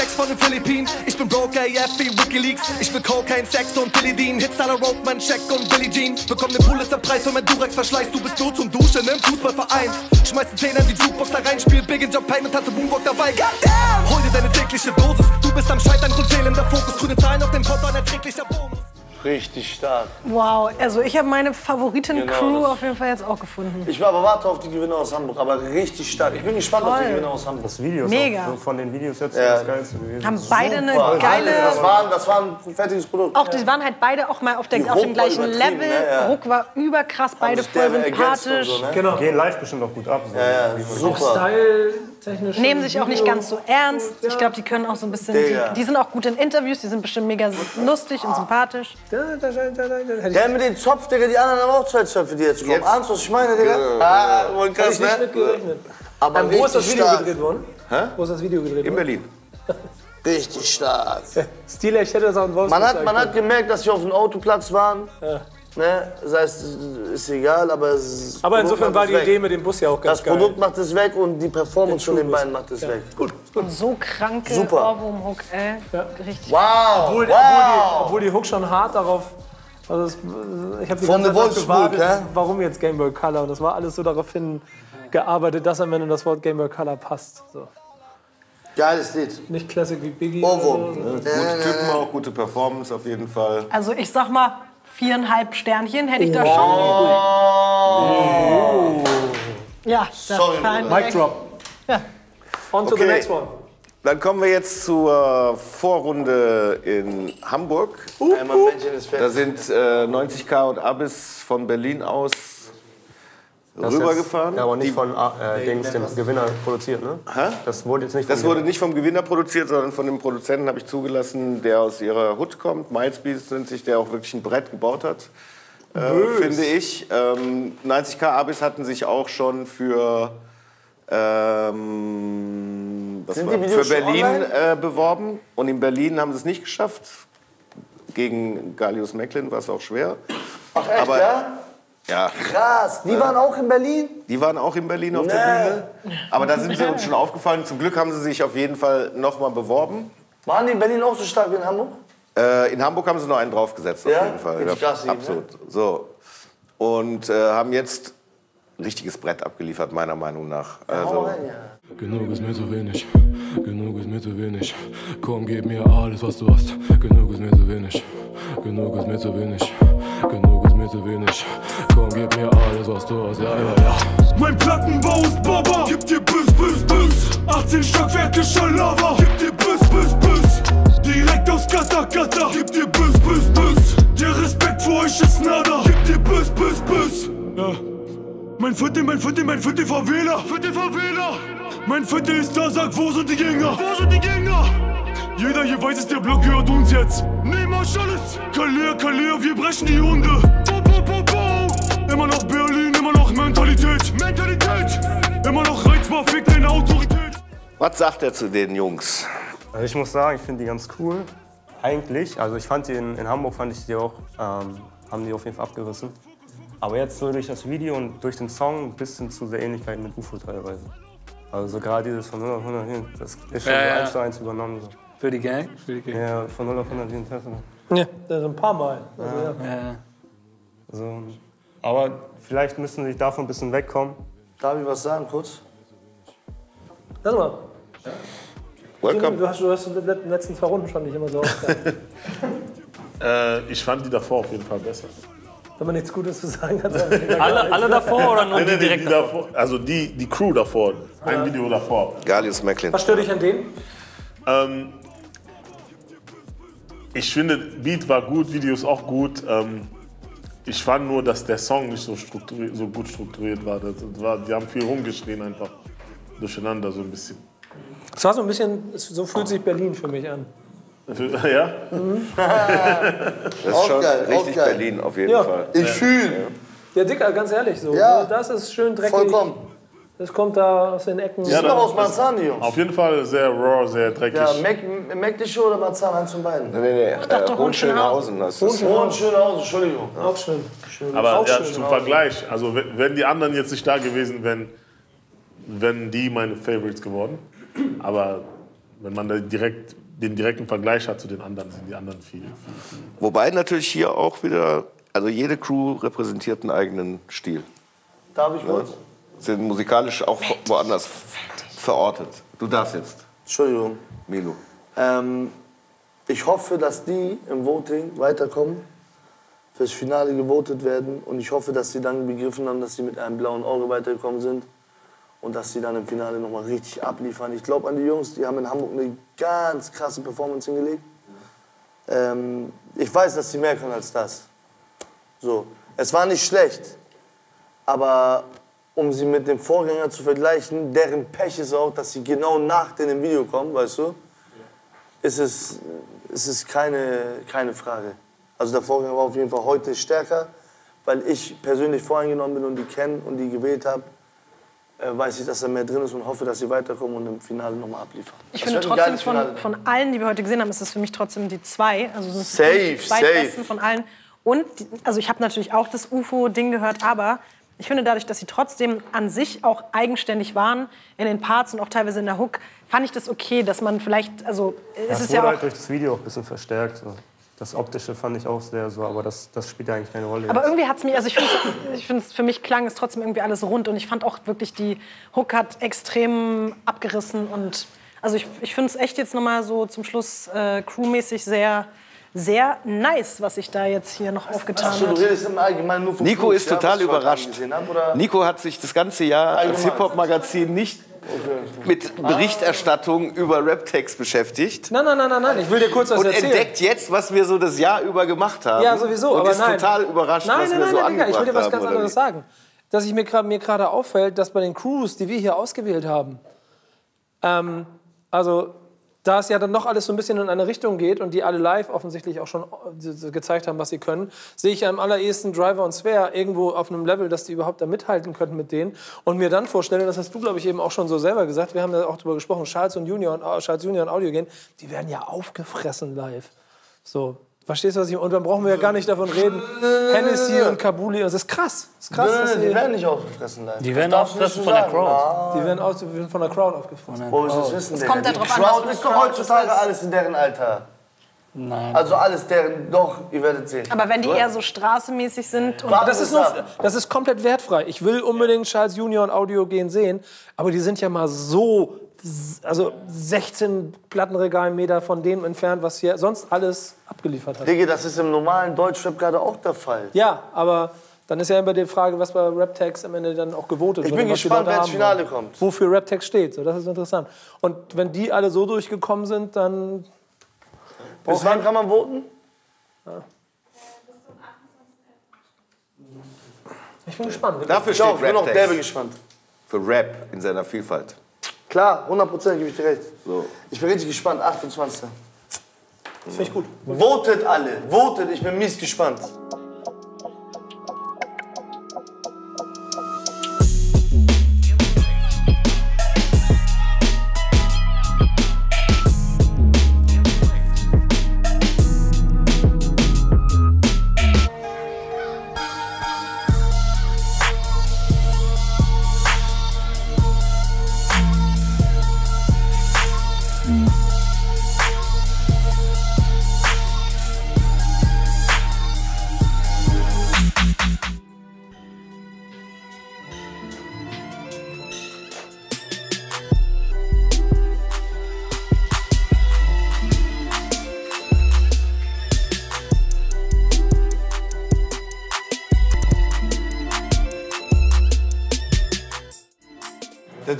Sex von den Philippinen. Ich bin broke AF wie Wikileaks. Ich will Cocaine, Sex und Billy Dean. Hits aller Roadman, Check und Billie Jean. Bekomm den Pulitzer-Preis für mein Durex-Verschleiß. Du bist nur zum Duschen im Fußballverein. Schmeiß den Zehner in die Jukebox da rein. Spiel Big in Japan und tanze Moonwalk dabei. Goddamn! Hol dir deine tägliche Dosis. Du bist am Scheitern, Grund fehlender Fokus. Grüne Zahlen auf dem Konto, ein erträglicher Bonus. Richtig stark. Wow, also ich habe meine Genau, das- auf jeden Fall jetzt auch gefunden. Ich aber warte auf die Gewinner aus Hamburg, aber richtig stark. Ich bin gespannt auf die Voll. Gewinner aus Hamburg. Das Video ist Mega. auch so von den Videos jetzt Ja. das Geilste gewesen. Haben beide eine Super. geile. Das war, das war ein fertiges Produkt. Auch die waren halt beide auch mal auf, der, auf dem war gleichen übertrieben, Level. ne? Ja. Ruck war überkrass, beide voll sympathisch. so, ne? Genau. Gehen live bestimmt auch gut ab. So. Ja, ja, super. Nehmen sich auch nicht ganz so ernst. Ich glaube, die können auch so ein bisschen. Die, die sind auch gut in Interviews, die sind bestimmt mega lustig und sympathisch. Da, da, da, da, da, hätte ich- Der mit den Zopf, Digga, die anderen haben auch zwei Zöpfe, die jetzt kommen. Jetzt? Ahnst du, was ich meine, Digga? Ah, wohl krass, nicht ne? mit gerechnet. Aber Ähm, wo ist das Video stark. gedreht worden? Wo ist das Video gedreht in worden? Berlin. Richtig stark. Stile, ich hätte das auch in Wolfsburg Man hat, man hat gemerkt, dass sie auf dem Autoplatz waren. Ne? Das heißt, ist egal, aber es Aber Produkt insofern war die weg. Idee mit dem Bus ja auch ganz Das geil. Produkt macht es weg und die Performance von den beiden macht es weg. Gut. Und so kranke Super. Ohrwurm-Hook, ey. Richtig. Wow! Obwohl, obwohl, wow! die, obwohl die Hook schon hart darauf. Also es, ich habe die Von ganze The Zeit gewartet, ja? warum jetzt Game Boy Color. Und das war alles so darauf hin gearbeitet, dass am Ende das Wort Game Boy Color passt. So. Geiles Lied. Nicht Classic wie Biggie. Ohrwurm. so. Gute Typen auch, gute Performance auf jeden Fall. Also ich sag mal, viereinhalb Sternchen hätte ich da schon. Ja, das Sorry. Mic drop. Ja. On to the Okay. next one. Dann kommen wir jetzt zur Vorrunde in Hamburg. Männchen ist Da sind äh, 90k und Abis von Berlin aus rübergefahren. Ja, aber nicht Die- von äh, Dings, dem Gewinner produziert, ne? Hä? Das wurde jetzt nicht von Das wurde nicht vom Gewinner produziert, sondern von dem Produzenten habe ich zugelassen, der aus ihrer Hut kommt. Milesbeast nennt sich, der auch wirklich ein Brett gebaut hat, äh, finde ich. Ähm, 90k Abis hatten sich auch schon für, ähm, was Sind war, die für Berlin äh, beworben. Und in Berlin haben sie es nicht geschafft. Gegen Galius Macklin war es auch schwer. Ach echt, aber- ja? Ja, Krass. Die waren auch in Berlin? die waren auch in Berlin auf der Bühne. Aber da sind sie uns schon aufgefallen. Zum Glück haben sie sich auf jeden Fall nochmal beworben. Waren die in Berlin auch so stark wie in Hamburg? Äh, in Hamburg haben sie noch einen draufgesetzt, auf Ja? jeden Fall. Ja, krass, ne? absolut. So. Und äh, haben jetzt ein richtiges Brett abgeliefert, meiner Meinung nach. Also, ja. Genug ist mir zu wenig, genug ist mir zu wenig. Komm, gib mir alles, was du hast. Genug ist mir zu wenig, genug ist mir zu wenig, genug ist mir zu wenig. Komm, gib mir alles, was du hast. Ja, ja, ja. Mein Plattenbau ist Baba, gib dir Biss, Biss, Biss. 18 Stockwerke Schalava, gib dir Biss, Biss, Biss. Direkt aus Kata, Kata, gib dir Biss, Biss, Biss. Der Respekt für euch ist nada, gib dir Biss, Biss, Biss. Ja. Mein Viertel, mein Viertel, mein Viertel Favela, Viertel Favela. Mein Viertel ist da, sag, wo sind die Gegner? Wo sind die Gegner? Jeder hier weiß es, der Block gehört uns jetzt. Euch alles. Kalir, Kalir, wir brechen die Hunde. Bo, bo, bo, bo. Immer noch Berlin, immer noch Mentalität. Mentalität. Immer noch reizbar, fick deine Autorität. was sagt er zu den Jungs? Also ich muss sagen, ich finde die ganz cool. Eigentlich, also ich fand die in, in Hamburg fand ich die auch, ähm, haben die auf jeden Fall abgerissen. Aber jetzt so durch das Video und durch den Song ein bisschen zu sehr Ähnlichkeit mit UFO teilweise. Also so gerade dieses von 0 auf 100 hin, das ist schon Ja, so ja. eins zu eins übernommen. So. Für die Gang? Für die Gang. Ja, von 0 auf 100 hin. Tesla. Ja, das ein paar Mal. Also, ja. Ja. So. Aber vielleicht müssen sie davon ein bisschen wegkommen. Darf ich was sagen, kurz? Sag mal, Welcome. du hast, du hast in den letzten zwei Runden schon nicht immer so. Äh, ich fand die davor auf jeden Fall besser. Wenn man nichts Gutes zu sagen hat, Alle, alle davor oder nur Nee, die nee, nee, direkt die davor, also die, die Crew davor, ein Video davor. Galius Macklin. Was stört dich an denen? Ähm, ich finde, Beat war gut, Video ist auch gut. Ähm, ich fand nur, dass der Song nicht so, strukturiert, so gut strukturiert war. Das war. Die haben viel rumgeschrien einfach. Durcheinander so ein bisschen. Es war so ein bisschen, so fühlt sich Berlin für mich an. Ja? Das ist Auch schon geil, auch richtig geil. Berlin auf jeden Ja. Fall. Ich fühle. Ja, Dicker, ganz ehrlich so. Ja. Das ist schön dreckig. Vollkommen. Das kommt da aus den Ecken. Die sind doch aus Marzahn, die Jungs. Auf jeden Fall sehr raw, sehr dreckig. Ja, Mac, Mäckliche oder Marzahn, eins von beiden. Nee, nee, nee. Äh, Hohenschönhausen. Das ist, Und Schönhausen, Entschuldigung. Auch schön. Aber auch ja, schön zum. Vergleich, also wenn die anderen jetzt nicht da gewesen wären, wären die meine Favorites geworden. Aber wenn man da direkt den direkten Vergleich hat zu den anderen, sind die anderen viel. viel, viel. Wobei natürlich hier auch wieder, also jede Crew repräsentiert einen eigenen Stil. Darf ich kurz? Sind musikalisch auch woanders verortet. Du darfst jetzt, Entschuldigung. Milo. Ähm, ich hoffe, dass die im Voting weiterkommen, fürs Finale gewotet werden. Und ich hoffe, dass sie dann begriffen haben, dass sie mit einem blauen Auge weitergekommen sind. Und dass sie dann im Finale nochmal richtig abliefern. Ich glaube an die Jungs, die haben in Hamburg eine ganz krasse Performance hingelegt. Ähm, ich weiß, dass sie mehr können als das. So. Es war nicht schlecht. Aber um sie mit dem Vorgänger zu vergleichen, deren Pech ist auch, dass sie genau nach im Video kommen, weißt du? Ist es, ist es keine, keine Frage. Also der Vorgänger war auf jeden Fall heute stärker, weil ich persönlich voreingenommen bin und die kenne und die gewählt habe. Äh, weiß ich, dass da mehr drin ist und hoffe, dass sie weiterkommen und im Finale nochmal abliefern. Ich Das finde trotzdem von, von allen, die wir heute gesehen haben, ist es für mich trotzdem die zwei. Also das Safe, die zweitbesten safe. von allen. Und, die- also ich habe natürlich auch das UFO-Ding gehört, aber ich finde dadurch, dass sie trotzdem an sich auch eigenständig waren in den Parts und auch teilweise in der Hook, fand ich das okay, dass man vielleicht, also es Das ist ja auch halt durch das Video auch ein bisschen verstärkt. So. Das Optische fand ich auch sehr so, aber das, das spielt ja eigentlich keine Rolle. Aber jetzt. irgendwie hat es mir, also ich finde, find's, für mich klang es trotzdem irgendwie alles rund und ich fand auch wirklich, die Hook hat extrem abgerissen und also ich, ich finde es echt jetzt nochmal so zum Schluss äh, crewmäßig sehr, sehr nice, was sich da jetzt hier noch aufgetan Achso, du hat. redest im Allgemeinen nur von Nico Crews, ist ja, total ich überrascht. hab? Nico hat sich das ganze Jahr als Allgemein. Hip-Hop-Magazin nicht mit Berichterstattung über Rap-Text beschäftigt. Nein, nein, nein, nein, nein. Ich will dir kurz was Und erzählen. entdeckt jetzt, was wir so das Jahr über gemacht haben. Ja, sowieso. Und aber ist nein. total überrascht, nein, was nein, wir nein, so nein, Digga, Ich will dir was angebracht ganz haben, anderes sagen. Dass ich mir gerade mir gerade auffällt, dass bei den Crews, die wir hier ausgewählt haben, ähm, also da es ja dann noch alles so ein bisschen in eine Richtung geht und die alle live offensichtlich auch schon äh, gezeigt haben, was sie können, sehe ich am allerersten Driver und Sphere irgendwo auf einem Level, dass die überhaupt da mithalten könnten mit denen. Und mir dann vorstelle, das hast du, glaube ich, eben auch schon so selber gesagt, wir haben ja auch darüber gesprochen, Charles und Junior und Charles Junior und Audio gehen, die werden ja aufgefressen live. So, verstehst du, was ich Und dann brauchen wir ja gar nicht davon reden. Hennessy und Kabuli, das ist krass. Das ist krass. Dass die werden nicht aufgefressen live. Die werden aufgefressen von der. Crowd. Die werden, aus, die werden von der Crowd aufgefressen. Wo ist das Wissen? Es kommt drauf an, Crowd was für ist doch Crowd heutzutage das ist. alles in deren Alter. Nein. Also alles deren, doch, ihr werdet sehen. Aber wenn die eher so straßenmäßig sind und Das ist, nur, das ist komplett wertfrei. Ich will unbedingt Charles Junior und Audio gehen sehen, aber die sind ja mal so, also 16 Plattenregalmeter von dem entfernt, was hier sonst alles abgeliefert hat. Digga, das ist im normalen Deutschrap gerade auch der Fall. Ja, aber dann ist ja immer die Frage, was bei Raptex am Ende dann auch gewotet Ich wird. bin was die gespannt, wer ins Finale kommt. Wofür Raptex steht, so, das ist interessant. Und wenn die alle so durchgekommen sind, dann Bis wann kann man voten? ich bin gespannt. Dafür Ich auch, steht ich bin auch derbe Rap-Text. gespannt. Für Rap in seiner Vielfalt. Klar, 100% gebe ich dir recht. So. Ich bin richtig gespannt, 28. Finde ich gut. Votet alle, votet, ich bin mies gespannt.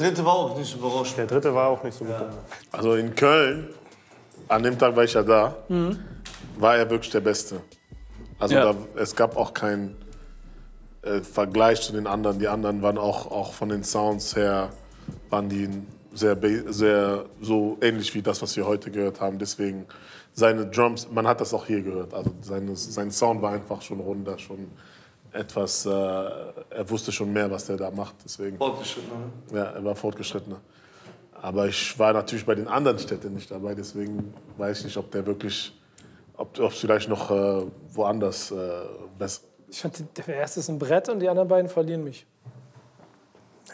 Dritte war auch nicht überrascht. Der dritte war auch nicht so gut. Also in Köln, an dem Tag war ich ja da, war er wirklich der Beste. Also Ja. da, es gab auch keinen äh, Vergleich zu den anderen. Die anderen waren auch, auch von den Sounds her, waren die sehr, sehr so ähnlich wie das, was wir heute gehört haben. Deswegen seine Drums, man hat das auch hier gehört. Also seine, sein Sound war einfach schon runder, schon etwas, äh, er wusste schon mehr, was der da macht. Deswegen. Fortgeschritten, ne? Ja, er war fortgeschrittener. Aber ich war natürlich bei den anderen Städten nicht dabei, deswegen weiß ich nicht, ob der wirklich, ob es vielleicht noch äh, woanders äh, besser. Ich fand, der erste ist ein Brett und die anderen beiden verlieren mich.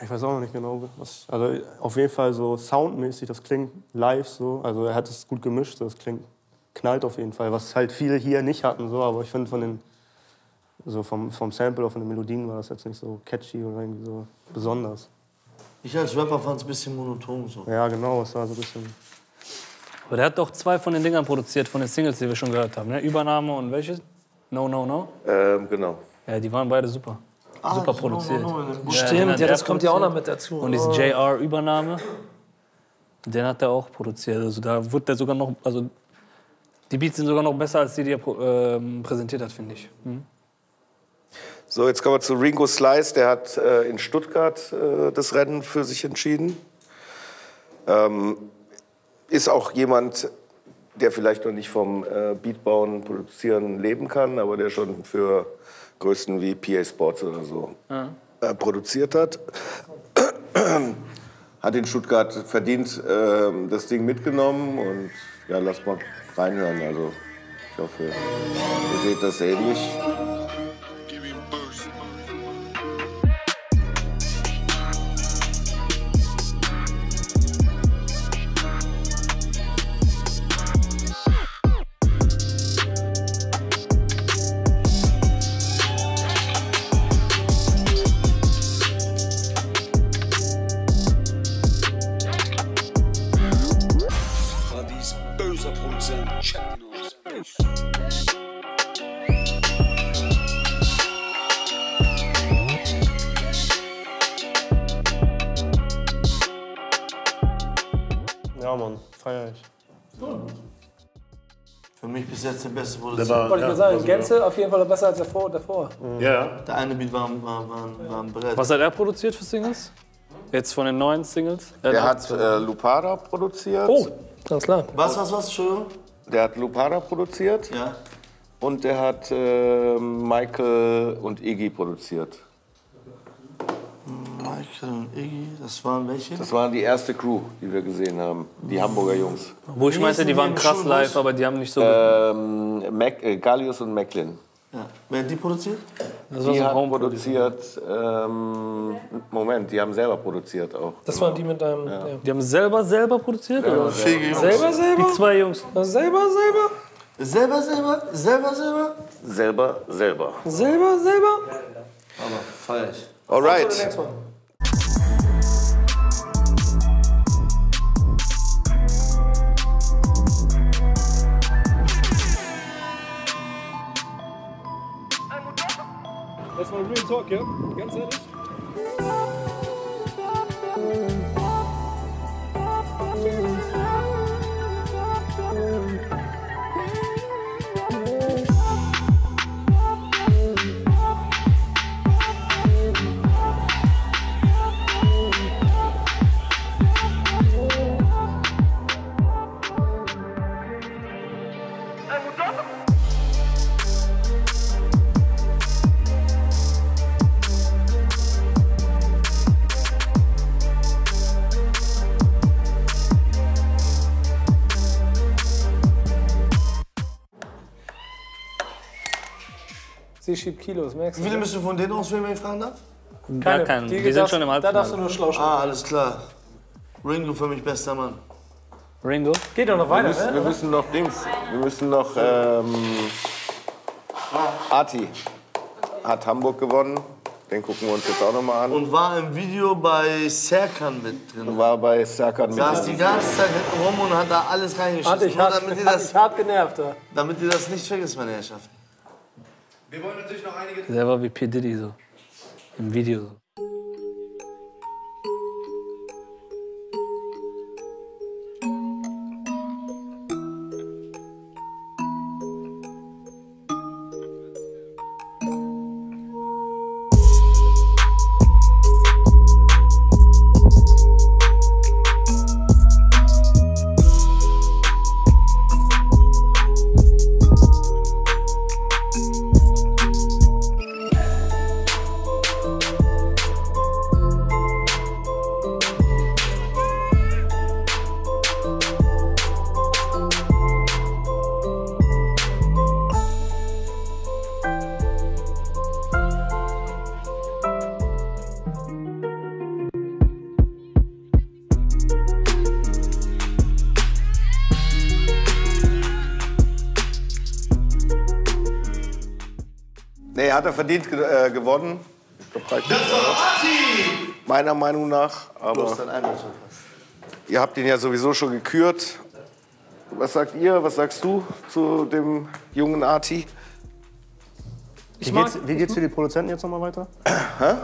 Ich weiß auch noch nicht genau, was. Also auf jeden Fall so soundmäßig, das klingt live so. Also er hat es gut gemischt, das klingt knallt auf jeden Fall. Was halt viele hier nicht hatten, so. Aber ich finde von den, so vom, vom Sample von den Melodien war das jetzt nicht so catchy oder irgendwie so besonders. Ich als Rapper fand es ein bisschen monoton so. Ja, genau, es war so ein bisschen. Aber der hat doch zwei von den Dingern produziert, von den Singles, die wir schon gehört haben. Ne? Übernahme und welches? No, no, no. Ähm, genau. Ja, die waren beide super. super das produziert. No, no, no, Stimmt, ja, das kommt ja auch noch mit dazu. Und diese JR-Übernahme, den hat er auch produziert. Also da wird der sogar noch, also die Beats sind sogar noch besser, als die, die er ähm, präsentiert hat, finde ich. Hm? So, jetzt kommen wir zu Ringo Slice. Der hat äh, in Stuttgart äh, das Rennen für sich entschieden. Ähm, ist auch jemand, der vielleicht noch nicht vom äh, Beatbauen, Produzieren leben kann, aber der schon für Größen wie PA Sports oder so äh, produziert hat. hat in Stuttgart verdient äh, das Ding mitgenommen und ja, lass mal reinhören. Also Ich hoffe, ihr seht das ähnlich. Wollte sagen. Gänze auf jeden Fall besser als davor. davor. Ja, ja. Der eine Beat war, war, war, war ein Brett. Was hat er produziert für Singles? Jetzt von den neuen Singles? Er Der hat hat äh, Lupada produziert. Oh, ganz klar. Was, was, was? Entschuldigung? Der hat Lupada produziert. Ja. Und der hat äh, Michael und Iggy produziert. Michael und Iggy, das waren welche? Das waren die erste Crew, die wir gesehen haben. Die Hamburger Jungs. Wo ich meinte, die waren krass live, aber die haben nicht so. Ähm, Mac, äh, Galius und Macklin. Ja. Wer hat die produziert? Das Die hat Home produziert, ähm, Moment, die haben selber produziert auch. Das waren die mit deinem. Ja. Die haben selber selber produziert? oder? Fähige Jungs. Selber, selber? Die zwei Jungs. Selber, selber? Selber, selber, selber, selber? Selber, selber. Selber, selber? Aber ich. Alright. Talk, ja? Ganz ehrlich. Sie schiebt Kilos, merkst Wie du? viele müssen wir von denen auswählen, wenn ich fragen darf? Gar keinen. Die Die sind darfst- schon im Da darfst du nur schlau schauen. Ah, alles klar. Ringo für mich bester Mann. Ringo. Geht doch noch Wir weiter, müssen, wir ne? müssen noch Dings. Wir müssen noch. Ähm, Arti hat Hamburg gewonnen. Den gucken wir uns jetzt auch nochmal an. Und war im Video bei Serkan mit drin. War bei Serkan mit. Saß die ganze Zeit rum und hat da alles Hat reingeschissen. dich Nur hart, damit, ihr hat das, hart genervt. Ja. damit ihr das nicht vergisst, meine Herrschaften. Wir wollen natürlich noch einige Selber wie P. Diddy so. Im Video so. Verdient ge äh, gewonnen. Ich glaub, Das war. Arti! Meiner Meinung nach. Aber ihr habt ihn ja sowieso schon gekürt. Was sagt ihr? Was sagst du zu dem jungen Arti? Wie geht's, wie geht's für die Produzenten jetzt nochmal weiter?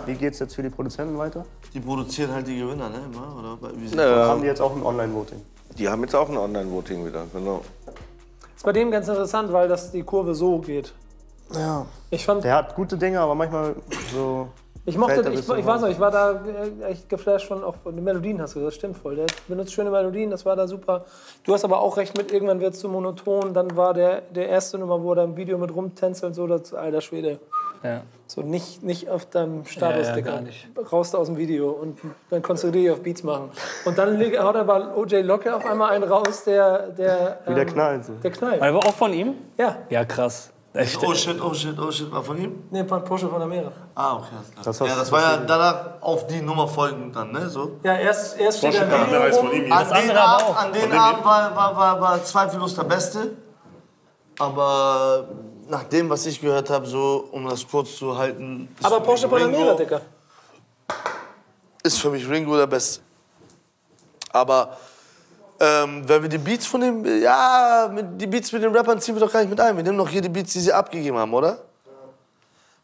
Wie geht's jetzt für die Produzenten weiter? Die produzieren halt die Gewinner, ne? Immer, oder? Wie sie Haben die jetzt auch ein Online-Voting? Die haben jetzt auch ein Online-Voting wieder, genau. Ist bei dem ganz interessant, weil das die Kurve so geht. Ja. Ich fand, Der hat gute Dinge, aber manchmal so. ich mochte, er ich, bisschen ich weiß noch, ich war da äh, echt geflasht von auch von den Melodien, hast du gesagt, das stimmt voll. Der benutzt schöne Melodien, das war da super. Du hast aber auch recht mit, irgendwann wird es zu monoton. Dann war der, der erste Nummer, wo er da im Video mit rumtänzelt, so, das, alter Schwede. Ja. So nicht, nicht auf deinem Status, Ja, ja, Digga. gar nicht. Raus da aus dem Video und dann konzentriere dich auf Beats machen. Und dann haut aber OJ Locke auf einmal einen raus, der. der Wie der ähm, knallt. So. Der knallt. Aber auch von ihm? Ja. Ja, krass. Echt. Oh shit, oh shit, oh shit, war von ihm? Nee, Porsche von Amera. Ah, okay, alles klar. Ja, das war ja danach auf die Nummer folgend dann, ne? So. Ja, erst, erst steht Porsche er im Panamera ist von ihm. An den Abend, auch. an den Abend war, war, war, war zweifellos der Beste. Aber nach dem, was ich gehört habe, so, um das kurz zu halten. Aber Porsche mich Panamera, Ringo- Digga. Ist für mich Ringo der Beste. Aber ähm, wenn wir die Beats von dem. Ja, mit, die Beats mit den Rappern ziehen wir doch gar nicht mit ein. Wir nehmen doch hier die Beats, die sie abgegeben haben, oder?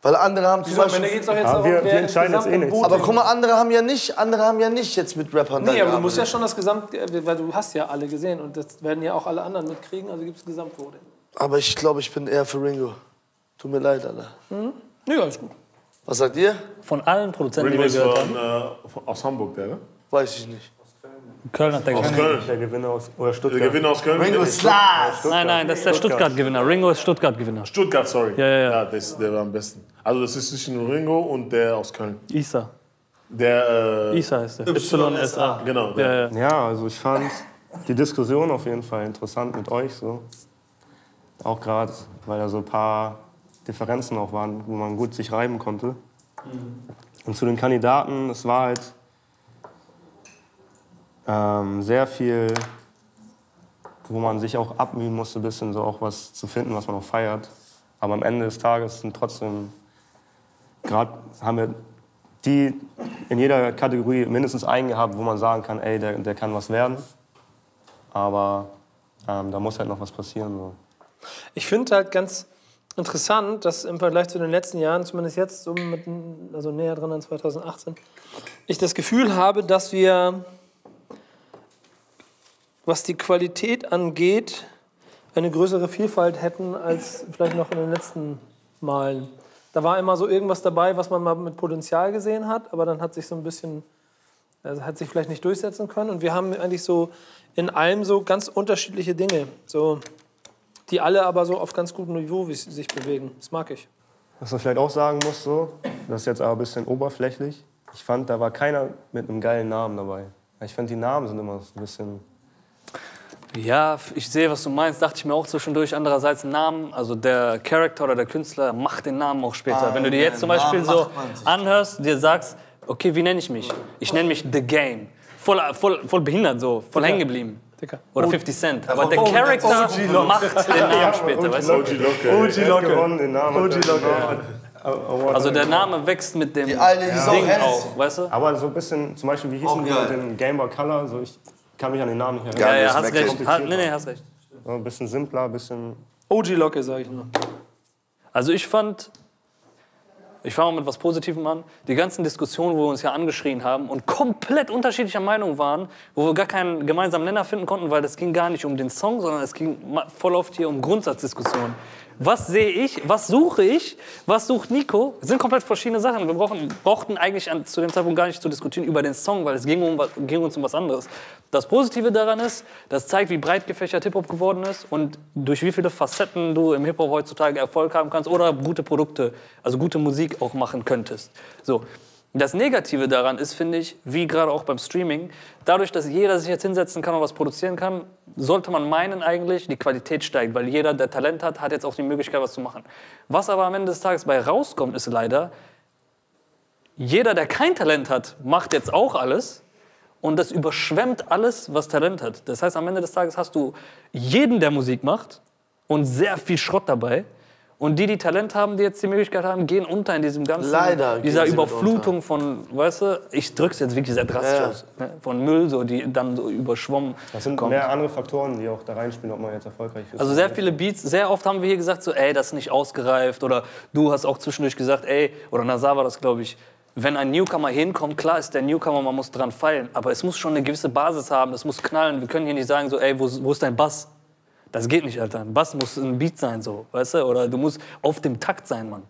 Weil andere haben zum am Beispiel. geht's doch jetzt Aber darum, wir- wir entscheiden jetzt eh nichts. Aber guck mal, andere haben ja nicht, andere haben ja nicht jetzt mit Rappern da Nee, aber du musst ja schon das Gesamt, äh, weil du hast ja alle gesehen und das werden ja auch alle anderen mitkriegen, also gibt es Gesamtquote. Aber ich glaube, ich bin eher für Ringo. Tut mir leid, Alter. Ja, ist gut. Was sagt ihr? Von allen Produzenten, die Ringo wir ist gehört von, haben. äh, von, aus Hamburg, der, ne? Weiß ich nicht. Köln hat der Aus. Köln. Der Gewinner aus. Oder Der Stuttgart. Gewinner aus Köln. Ringo Slars! Nein, nein, das ist der Stuttgart-Gewinner. Ringo ist Stuttgart-Gewinner. Stuttgart, sorry. Ja, ja, ja. ja das, der war am besten. Also das ist zwischen Ringo und der aus Köln. Isa. Der, äh, Isa heißt der. YSA. genau. Ja, Der. ja. Ja, also ich fand die Diskussion auf jeden Fall interessant mit euch so. Auch gerade, weil da so ein paar Differenzen auch waren, wo man gut sich reiben konnte. Und zu den Kandidaten, es war halt ähm, sehr viel, wo man sich auch abmühen musste, ein bisschen so auch was zu finden, was man auch feiert. Aber am Ende des Tages sind trotzdem, gerade haben wir die in jeder Kategorie mindestens einen gehabt, wo man sagen kann, ey, der, der kann was werden. Aber ähm, da muss halt noch was passieren. So. Ich finde halt ganz interessant, dass im Vergleich zu den letzten Jahren, zumindest jetzt, so mit, also näher dran an 2018, ich das Gefühl habe, dass wir, was die Qualität angeht, eine größere Vielfalt hätten als vielleicht noch in den letzten Malen. Da war immer so irgendwas dabei, was man mal mit Potenzial gesehen hat, aber dann hat sich so ein bisschen, also hat sich vielleicht nicht durchsetzen können. Und wir haben eigentlich so in allem so ganz unterschiedliche Dinge. So, die alle aber so auf ganz gutem Niveau sich bewegen. Das mag ich. Was man vielleicht auch sagen muss, so, das ist jetzt aber ein bisschen oberflächlich. Ich fand, da war keiner mit einem geilen Namen dabei. Ich finde, die Namen sind immer so ein bisschen. Ja, ich sehe, was du meinst. Dachte ich mir auch zwischendurch. Andererseits Namen, also der Charakter oder der Künstler macht den Namen auch später. Ah, Wenn du dir jetzt zum Namen Beispiel so anhörst, dir sagst, okay, wie nenne ich mich? Ich nenne mich The Game. Voll, voll, voll behindert so, voll hängen geblieben. Dicker. Oder 50 Cent. Aber der oh, Charakter macht den Namen später, weißt du? OG Locke. OG Locke. OG Also der Name wächst mit dem Die Ding auch, weißt du? Aber so ein bisschen, zum Beispiel, wie hießen Auch die mit dem Game Boy Color? So, ich kann mich an den Namen nicht Ja, erinnern. ja, das hast recht. Ha, nee, nee, hast recht. So ein bisschen simpler, ein bisschen. OG-Locke, sage ich nur. Also ich fand, ich fange mal mit was Positivem an, die ganzen Diskussionen, wo wir uns ja angeschrien haben und komplett unterschiedlicher Meinung waren, wo wir gar keinen gemeinsamen Nenner finden konnten, weil das ging gar nicht um den Song, sondern es ging voll oft hier um Grundsatzdiskussionen. Was sehe ich, was suche ich, was sucht Nico? Das sind komplett verschiedene Sachen. Wir brauchen, brauchten eigentlich an, zu dem Zeitpunkt gar nicht zu diskutieren über den Song, weil es ging, um, ging uns um was anderes. Das Positive daran ist, das zeigt, wie breit gefächert Hip-Hop geworden ist und durch wie viele Facetten du im Hip-Hop heutzutage Erfolg haben kannst oder gute Produkte, also gute Musik auch machen könntest. So. Das Negative daran ist, finde ich, wie gerade auch beim Streaming, dadurch, dass jeder sich jetzt hinsetzen kann und was produzieren kann, sollte man meinen eigentlich, die Qualität steigt, weil jeder, der Talent hat, hat jetzt auch die Möglichkeit, was zu machen. Was aber am Ende des Tages bei rauskommt, ist leider, jeder, der kein Talent hat, macht jetzt auch alles und das überschwemmt alles, was Talent hat. Das heißt, am Ende des Tages hast du jeden, der Musik macht und sehr viel Schrott dabei. Und die, die Talent haben, die jetzt die Möglichkeit haben, gehen unter in diesem ganzen, Leider dieser Überflutung von, weißt du, ich drück's jetzt wirklich sehr drastisch Ja. aus, ne? von Müll, so, die dann so überschwommen Das sind kommt. mehr andere Faktoren, die auch da reinspielen, ob man jetzt erfolgreich ist. Also sehr viele Beats, sehr oft haben wir hier gesagt, so, ey, das ist nicht ausgereift. Oder du hast auch zwischendurch gesagt, ey, oder Nazar war das, glaube ich, wenn ein Newcomer hinkommt, klar ist der Newcomer, man muss dran feilen. Aber es muss schon eine gewisse Basis haben, es muss knallen. Wir können hier nicht sagen, so, ey, wo, wo ist dein Bass? Das geht nicht, Alter. Ein Bass muss ein Beat sein, so, weißt du? Oder du musst auf dem Takt sein, Mann.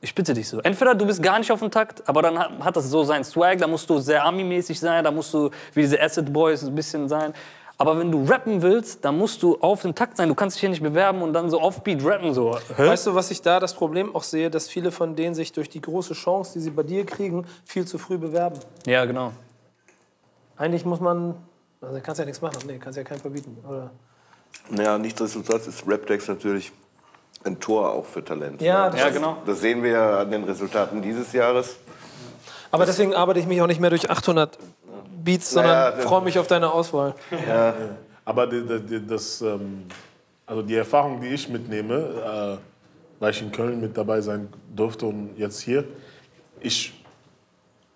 Ich bitte dich so. Entweder du bist gar nicht auf dem Takt, aber dann hat, hat das so seinen Swag, da musst du sehr Ami-mäßig sein, da musst du wie diese Acid Boys ein bisschen sein. Aber wenn du rappen willst, dann musst du auf dem Takt sein. Du kannst dich hier nicht bewerben und dann so offbeat rappen. So. Hä? Weißt du, was ich da das Problem auch sehe, dass viele von denen sich durch die große Chance, die sie bei dir kriegen, viel zu früh bewerben. Ja, genau. Eigentlich muss man, also kannst ja nichts machen, nee, kannst ja keinen verbieten, oder? Naja, nichtsdestotrotz ist Rapdex natürlich ein Tor auch für Talent. Ja, das Ja, ist- genau. Das sehen wir ja an den Resultaten dieses Jahres. Aber deswegen arbeite ich mich auch nicht mehr durch 800 Beats, sondern Naja, freue mich auf deine Auswahl. Ja. Aber das, ähm, also die Erfahrung, die ich mitnehme, äh, weil ich in Köln mit dabei sein durfte und jetzt hier, ich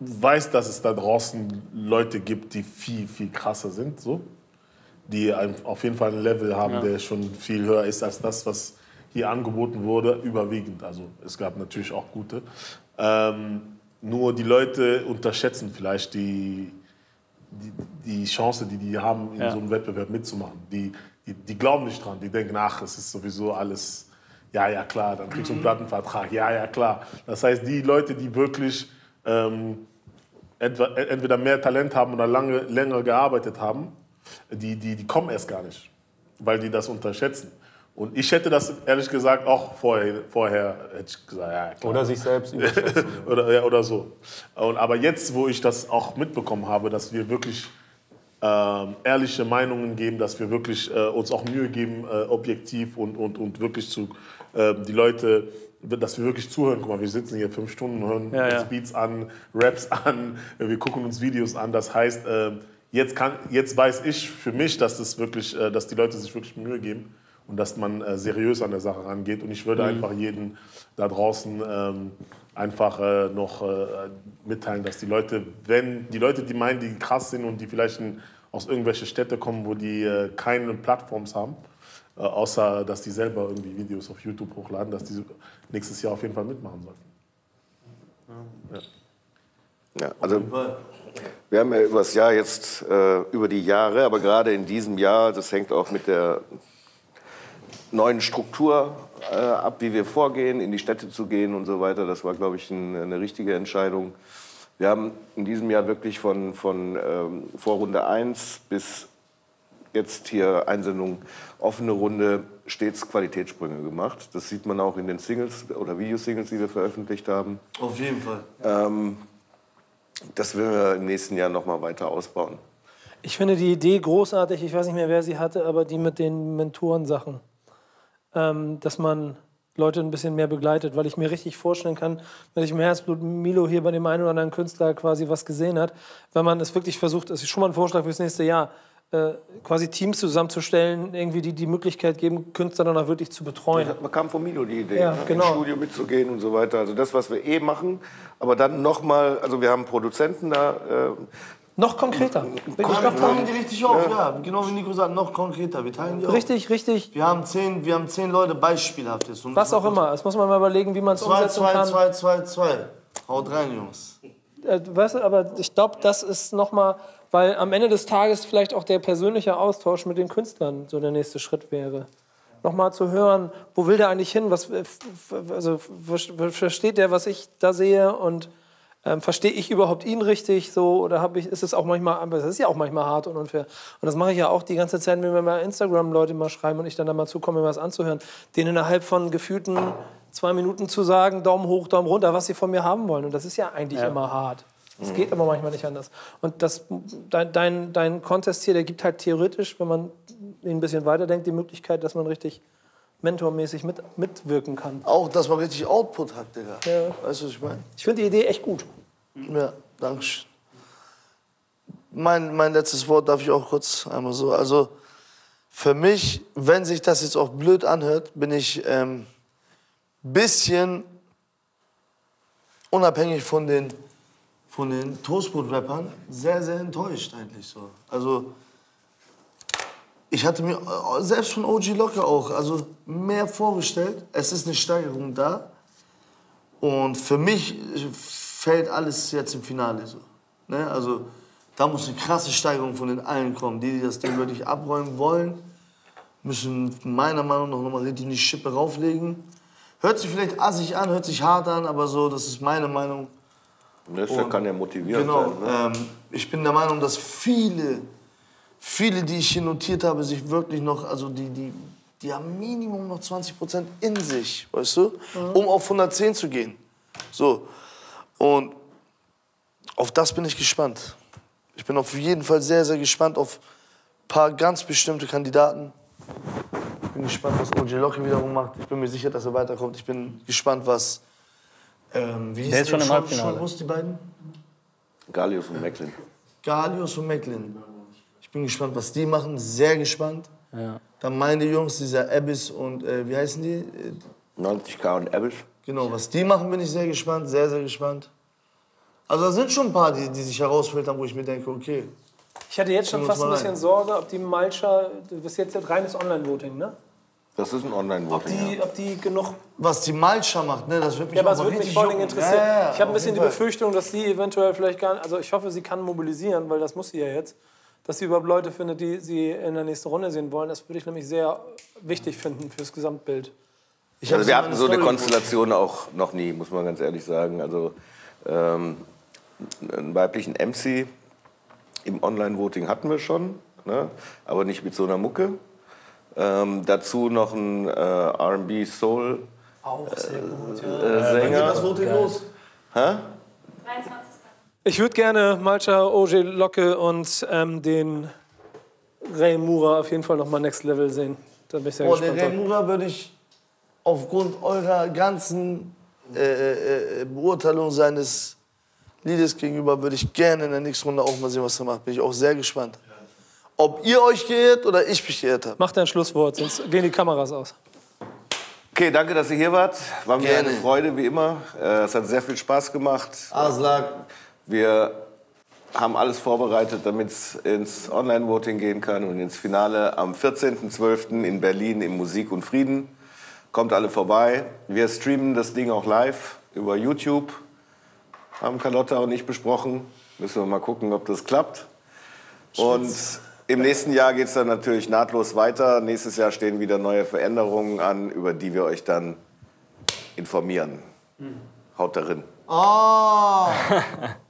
weiß, dass es da draußen Leute gibt, die viel, viel krasser sind, so. Die auf jeden Fall ein Level haben, Ja. der schon viel höher ist als das, was hier angeboten wurde, überwiegend. Also es gab natürlich auch gute. Ähm, nur die Leute unterschätzen vielleicht die, die, die Chance, die die haben, in Ja. so einem Wettbewerb mitzumachen. Die, die, die glauben nicht dran. Die denken, ach, es ist sowieso alles, ja, ja, klar, dann kriegst du einen Plattenvertrag, ja, ja, klar. Das heißt, die Leute, die wirklich ähm, entweder mehr Talent haben oder lange, länger gearbeitet haben, die, die, die kommen erst gar nicht, weil die das unterschätzen. Und ich hätte das ehrlich gesagt auch vorher, vorher hätte ich gesagt, ja, klar. Oder sich selbst überschätzen. oder, ja, oder so. Und, aber jetzt, wo ich das auch mitbekommen habe, dass wir wirklich ähm, ehrliche Meinungen geben, dass wir wirklich äh, uns auch Mühe geben, äh, objektiv und, und, und wirklich zu äh, die Leute, dass wir wirklich zuhören. Guck mal, wir sitzen hier fünf Stunden, hören Ja, uns ja. Beats an, Raps an, wir gucken uns Videos an. Das heißt, äh, jetzt, kann, jetzt weiß ich für mich, dass, das wirklich, äh, dass die Leute sich wirklich Mühe geben und dass man äh, seriös an der Sache rangeht. Und ich würde Mhm. einfach jeden da draußen ähm, einfach äh, noch äh, mitteilen, dass die Leute, wenn die Leute, die meinen, die krass sind und die vielleicht in, aus irgendwelchen Städten kommen, wo die äh, keine Plattforms haben, äh, außer dass die selber irgendwie Videos auf YouTube hochladen, dass die nächstes Jahr auf jeden Fall mitmachen sollten. Ja. Ja, also wir haben ja über das Jahr jetzt, äh, über die Jahre, aber gerade in diesem Jahr, das hängt auch mit der neuen Struktur äh, ab, wie wir vorgehen, in die Städte zu gehen und so weiter. Das war, glaube ich, ein, eine richtige Entscheidung. Wir haben in diesem Jahr wirklich von, von ähm, Vorrunde 1 bis jetzt hier Einsendung offene Runde stets Qualitätssprünge gemacht. Das sieht man auch in den Singles oder Videosingles, die wir veröffentlicht haben. Auf jeden Fall. Ähm, das werden wir im nächsten Jahr noch mal weiter ausbauen. Ich finde die Idee großartig, ich weiß nicht mehr, wer sie hatte, aber die mit den Mentorensachen. Ähm, dass man Leute ein bisschen mehr begleitet, weil ich mir richtig vorstellen kann, wenn ich im Herzblut Milo hier bei dem einen oder anderen Künstler quasi was gesehen hat, wenn man es wirklich versucht, das ist schon mal ein Vorschlag fürs nächste Jahr, äh, quasi Teams zusammenzustellen, irgendwie die die Möglichkeit geben, Künstler dann auch wirklich zu betreuen. Man kam von Milo die Idee, Ja, ne? genau. ins Studio mitzugehen und so weiter. Also das, was wir eh machen, aber dann noch mal, also wir haben Produzenten da. Äh, noch konkreter. Wir teilen die richtig auf, ja. Genau wie Nico sagt, noch konkreter. Wir teilen die auf. Richtig, richtig. Wir haben zehn, wir haben zehn Leute beispielhaft jetzt. Und Was auch immer. Das muss man mal überlegen, wie man es Zwei, umsetzen zwei, kann. zwei, zwei, zwei. Haut rein, Jungs. Äh, weißt du, aber ich glaube, das ist nochmal, weil am Ende des Tages vielleicht auch der persönliche Austausch mit den Künstlern so der nächste Schritt wäre. Nochmal zu hören, wo will der eigentlich hin? Was, äh, also, ver- versteht der, was ich da sehe? Und ähm, verstehe ich überhaupt ihn richtig? So, oder ich, ist es auch manchmal, aber es ist ja auch manchmal hart und unfair. Und das mache ich ja auch die ganze Zeit, wenn mir mal Instagram-Leute mal schreiben und ich dann da mal zukomme, mir was anzuhören, denen innerhalb von gefühlten zwei Minuten zu sagen, Daumen hoch, Daumen runter, was sie von mir haben wollen. Und das ist ja eigentlich Ja. immer hart. Es Mhm. geht aber manchmal nicht anders. Und das, dein, dein, dein Contest hier, der gibt halt theoretisch, wenn man ihn ein bisschen weiterdenkt, die Möglichkeit, dass man richtig mentormäßig mit, mitwirken kann. Auch, dass man richtig Output hat, Digga. Ja. Weißt du, was ich meine? Ich finde die Idee echt gut. Ja, danke schön. Mein, mein letztes Wort darf ich auch kurz einmal so. Also, für mich, wenn sich das jetzt auch blöd anhört, bin ich ähm, bisschen unabhängig von den, von den Toastbrot-Rappern sehr, sehr enttäuscht eigentlich so. Also, ich hatte mir äh, selbst von OG Locker auch also mehr vorgestellt. Es ist eine Steigerung da. Und für mich fällt alles jetzt im Finale so. Ne? Also da muss eine krasse Steigerung von den allen kommen, die, die das Ding wirklich abräumen wollen. müssen meiner Meinung nach nochmal richtig die Schippe rauflegen. Hört sich vielleicht assig an, hört sich hart an, aber so, das ist meine Meinung. Das Und- kann ja motivierend Genau. sein. Ne? Ähm, ich bin der Meinung, dass viele, viele, die ich hier notiert habe, sich wirklich noch, also die, die, die haben Minimum noch 20 Prozent in sich, weißt du, um auf 110 zu gehen. So. Und auf das bin ich gespannt. Ich bin auf jeden Fall sehr, sehr gespannt auf ein paar ganz bestimmte Kandidaten. Ich bin gespannt, was OJ Locke wiederum macht. Ich bin mir sicher, dass er weiterkommt. Ich bin gespannt, was. Ähm, wie Der ist schon im Halbfinale. Ross, die beiden? Galius und Macklin. Galius und Macklin. Ich bin gespannt, was die machen. Sehr gespannt. Ja. Dann meine Jungs, dieser Abyss und äh, wie heißen die? Äh, 90k und Abyss. Genau, was die machen, bin ich sehr gespannt. Sehr, sehr gespannt. Also da sind schon ein paar, die, die sich herausfiltern, wo ich mir denke, okay. Ich hatte jetzt schon fast ein bisschen rein. Sorge, ob die Malcha, das ist jetzt ein reines Online-Voting, ne? Das ist ein Online-Voting. Die, ob die genug. Was die Malcha macht, ne, das wird mich Ja, aber mal würde mich vor allem jucken. interessieren. Ja, ja, ja, ich habe ein bisschen die. Befürchtung, dass sie eventuell vielleicht gar nicht. Also ich hoffe, sie kann mobilisieren, weil das muss sie ja jetzt. Dass sie überhaupt Leute findet, die sie in der nächsten Runde sehen wollen. Das würde ich nämlich sehr wichtig finden fürs Gesamtbild. Ich Also wir in hatten so eine Story Konstellation auch noch nie, muss man ganz ehrlich sagen. Also ähm, einen weiblichen MC im Online-Voting hatten wir schon, ne? aber nicht mit so einer Mucke. Ähm, dazu noch ein äh, R&B Soul Auch sehr gut. äh, Wann geht Sänger. das Voting los? Hä? Ich würde gerne Malcha, OJ Locke und ähm, den Ray Mura auf jeden Fall noch mal Next Level sehen. Da bin ich sehr der gespannt. drauf. Remura würde ich aufgrund eurer ganzen äh, äh, Beurteilung seines Liedes gegenüber, würde ich gerne in der nächsten Runde auch mal sehen, was er macht. Bin ich auch sehr gespannt. Ob ihr euch geirrt oder ich mich geirrt habe. Mach dein Schlusswort, sonst gehen die Kameras aus. Okay, danke, dass ihr hier wart. War mir Gerne. eine Freude, wie immer. Äh, es hat sehr viel Spaß gemacht. Aslak. Wir haben alles vorbereitet, damit es ins Online-Voting gehen kann und ins Finale am 14.12. in Berlin im Musik und Frieden. Kommt alle vorbei. Wir streamen das Ding auch live über YouTube. Haben Carlotta und ich besprochen. Müssen wir mal gucken, ob das klappt. Und im nächsten Jahr geht es dann natürlich nahtlos weiter. Nächstes Jahr stehen wieder neue Veränderungen an, über die wir euch dann informieren. Haut darin. Oh!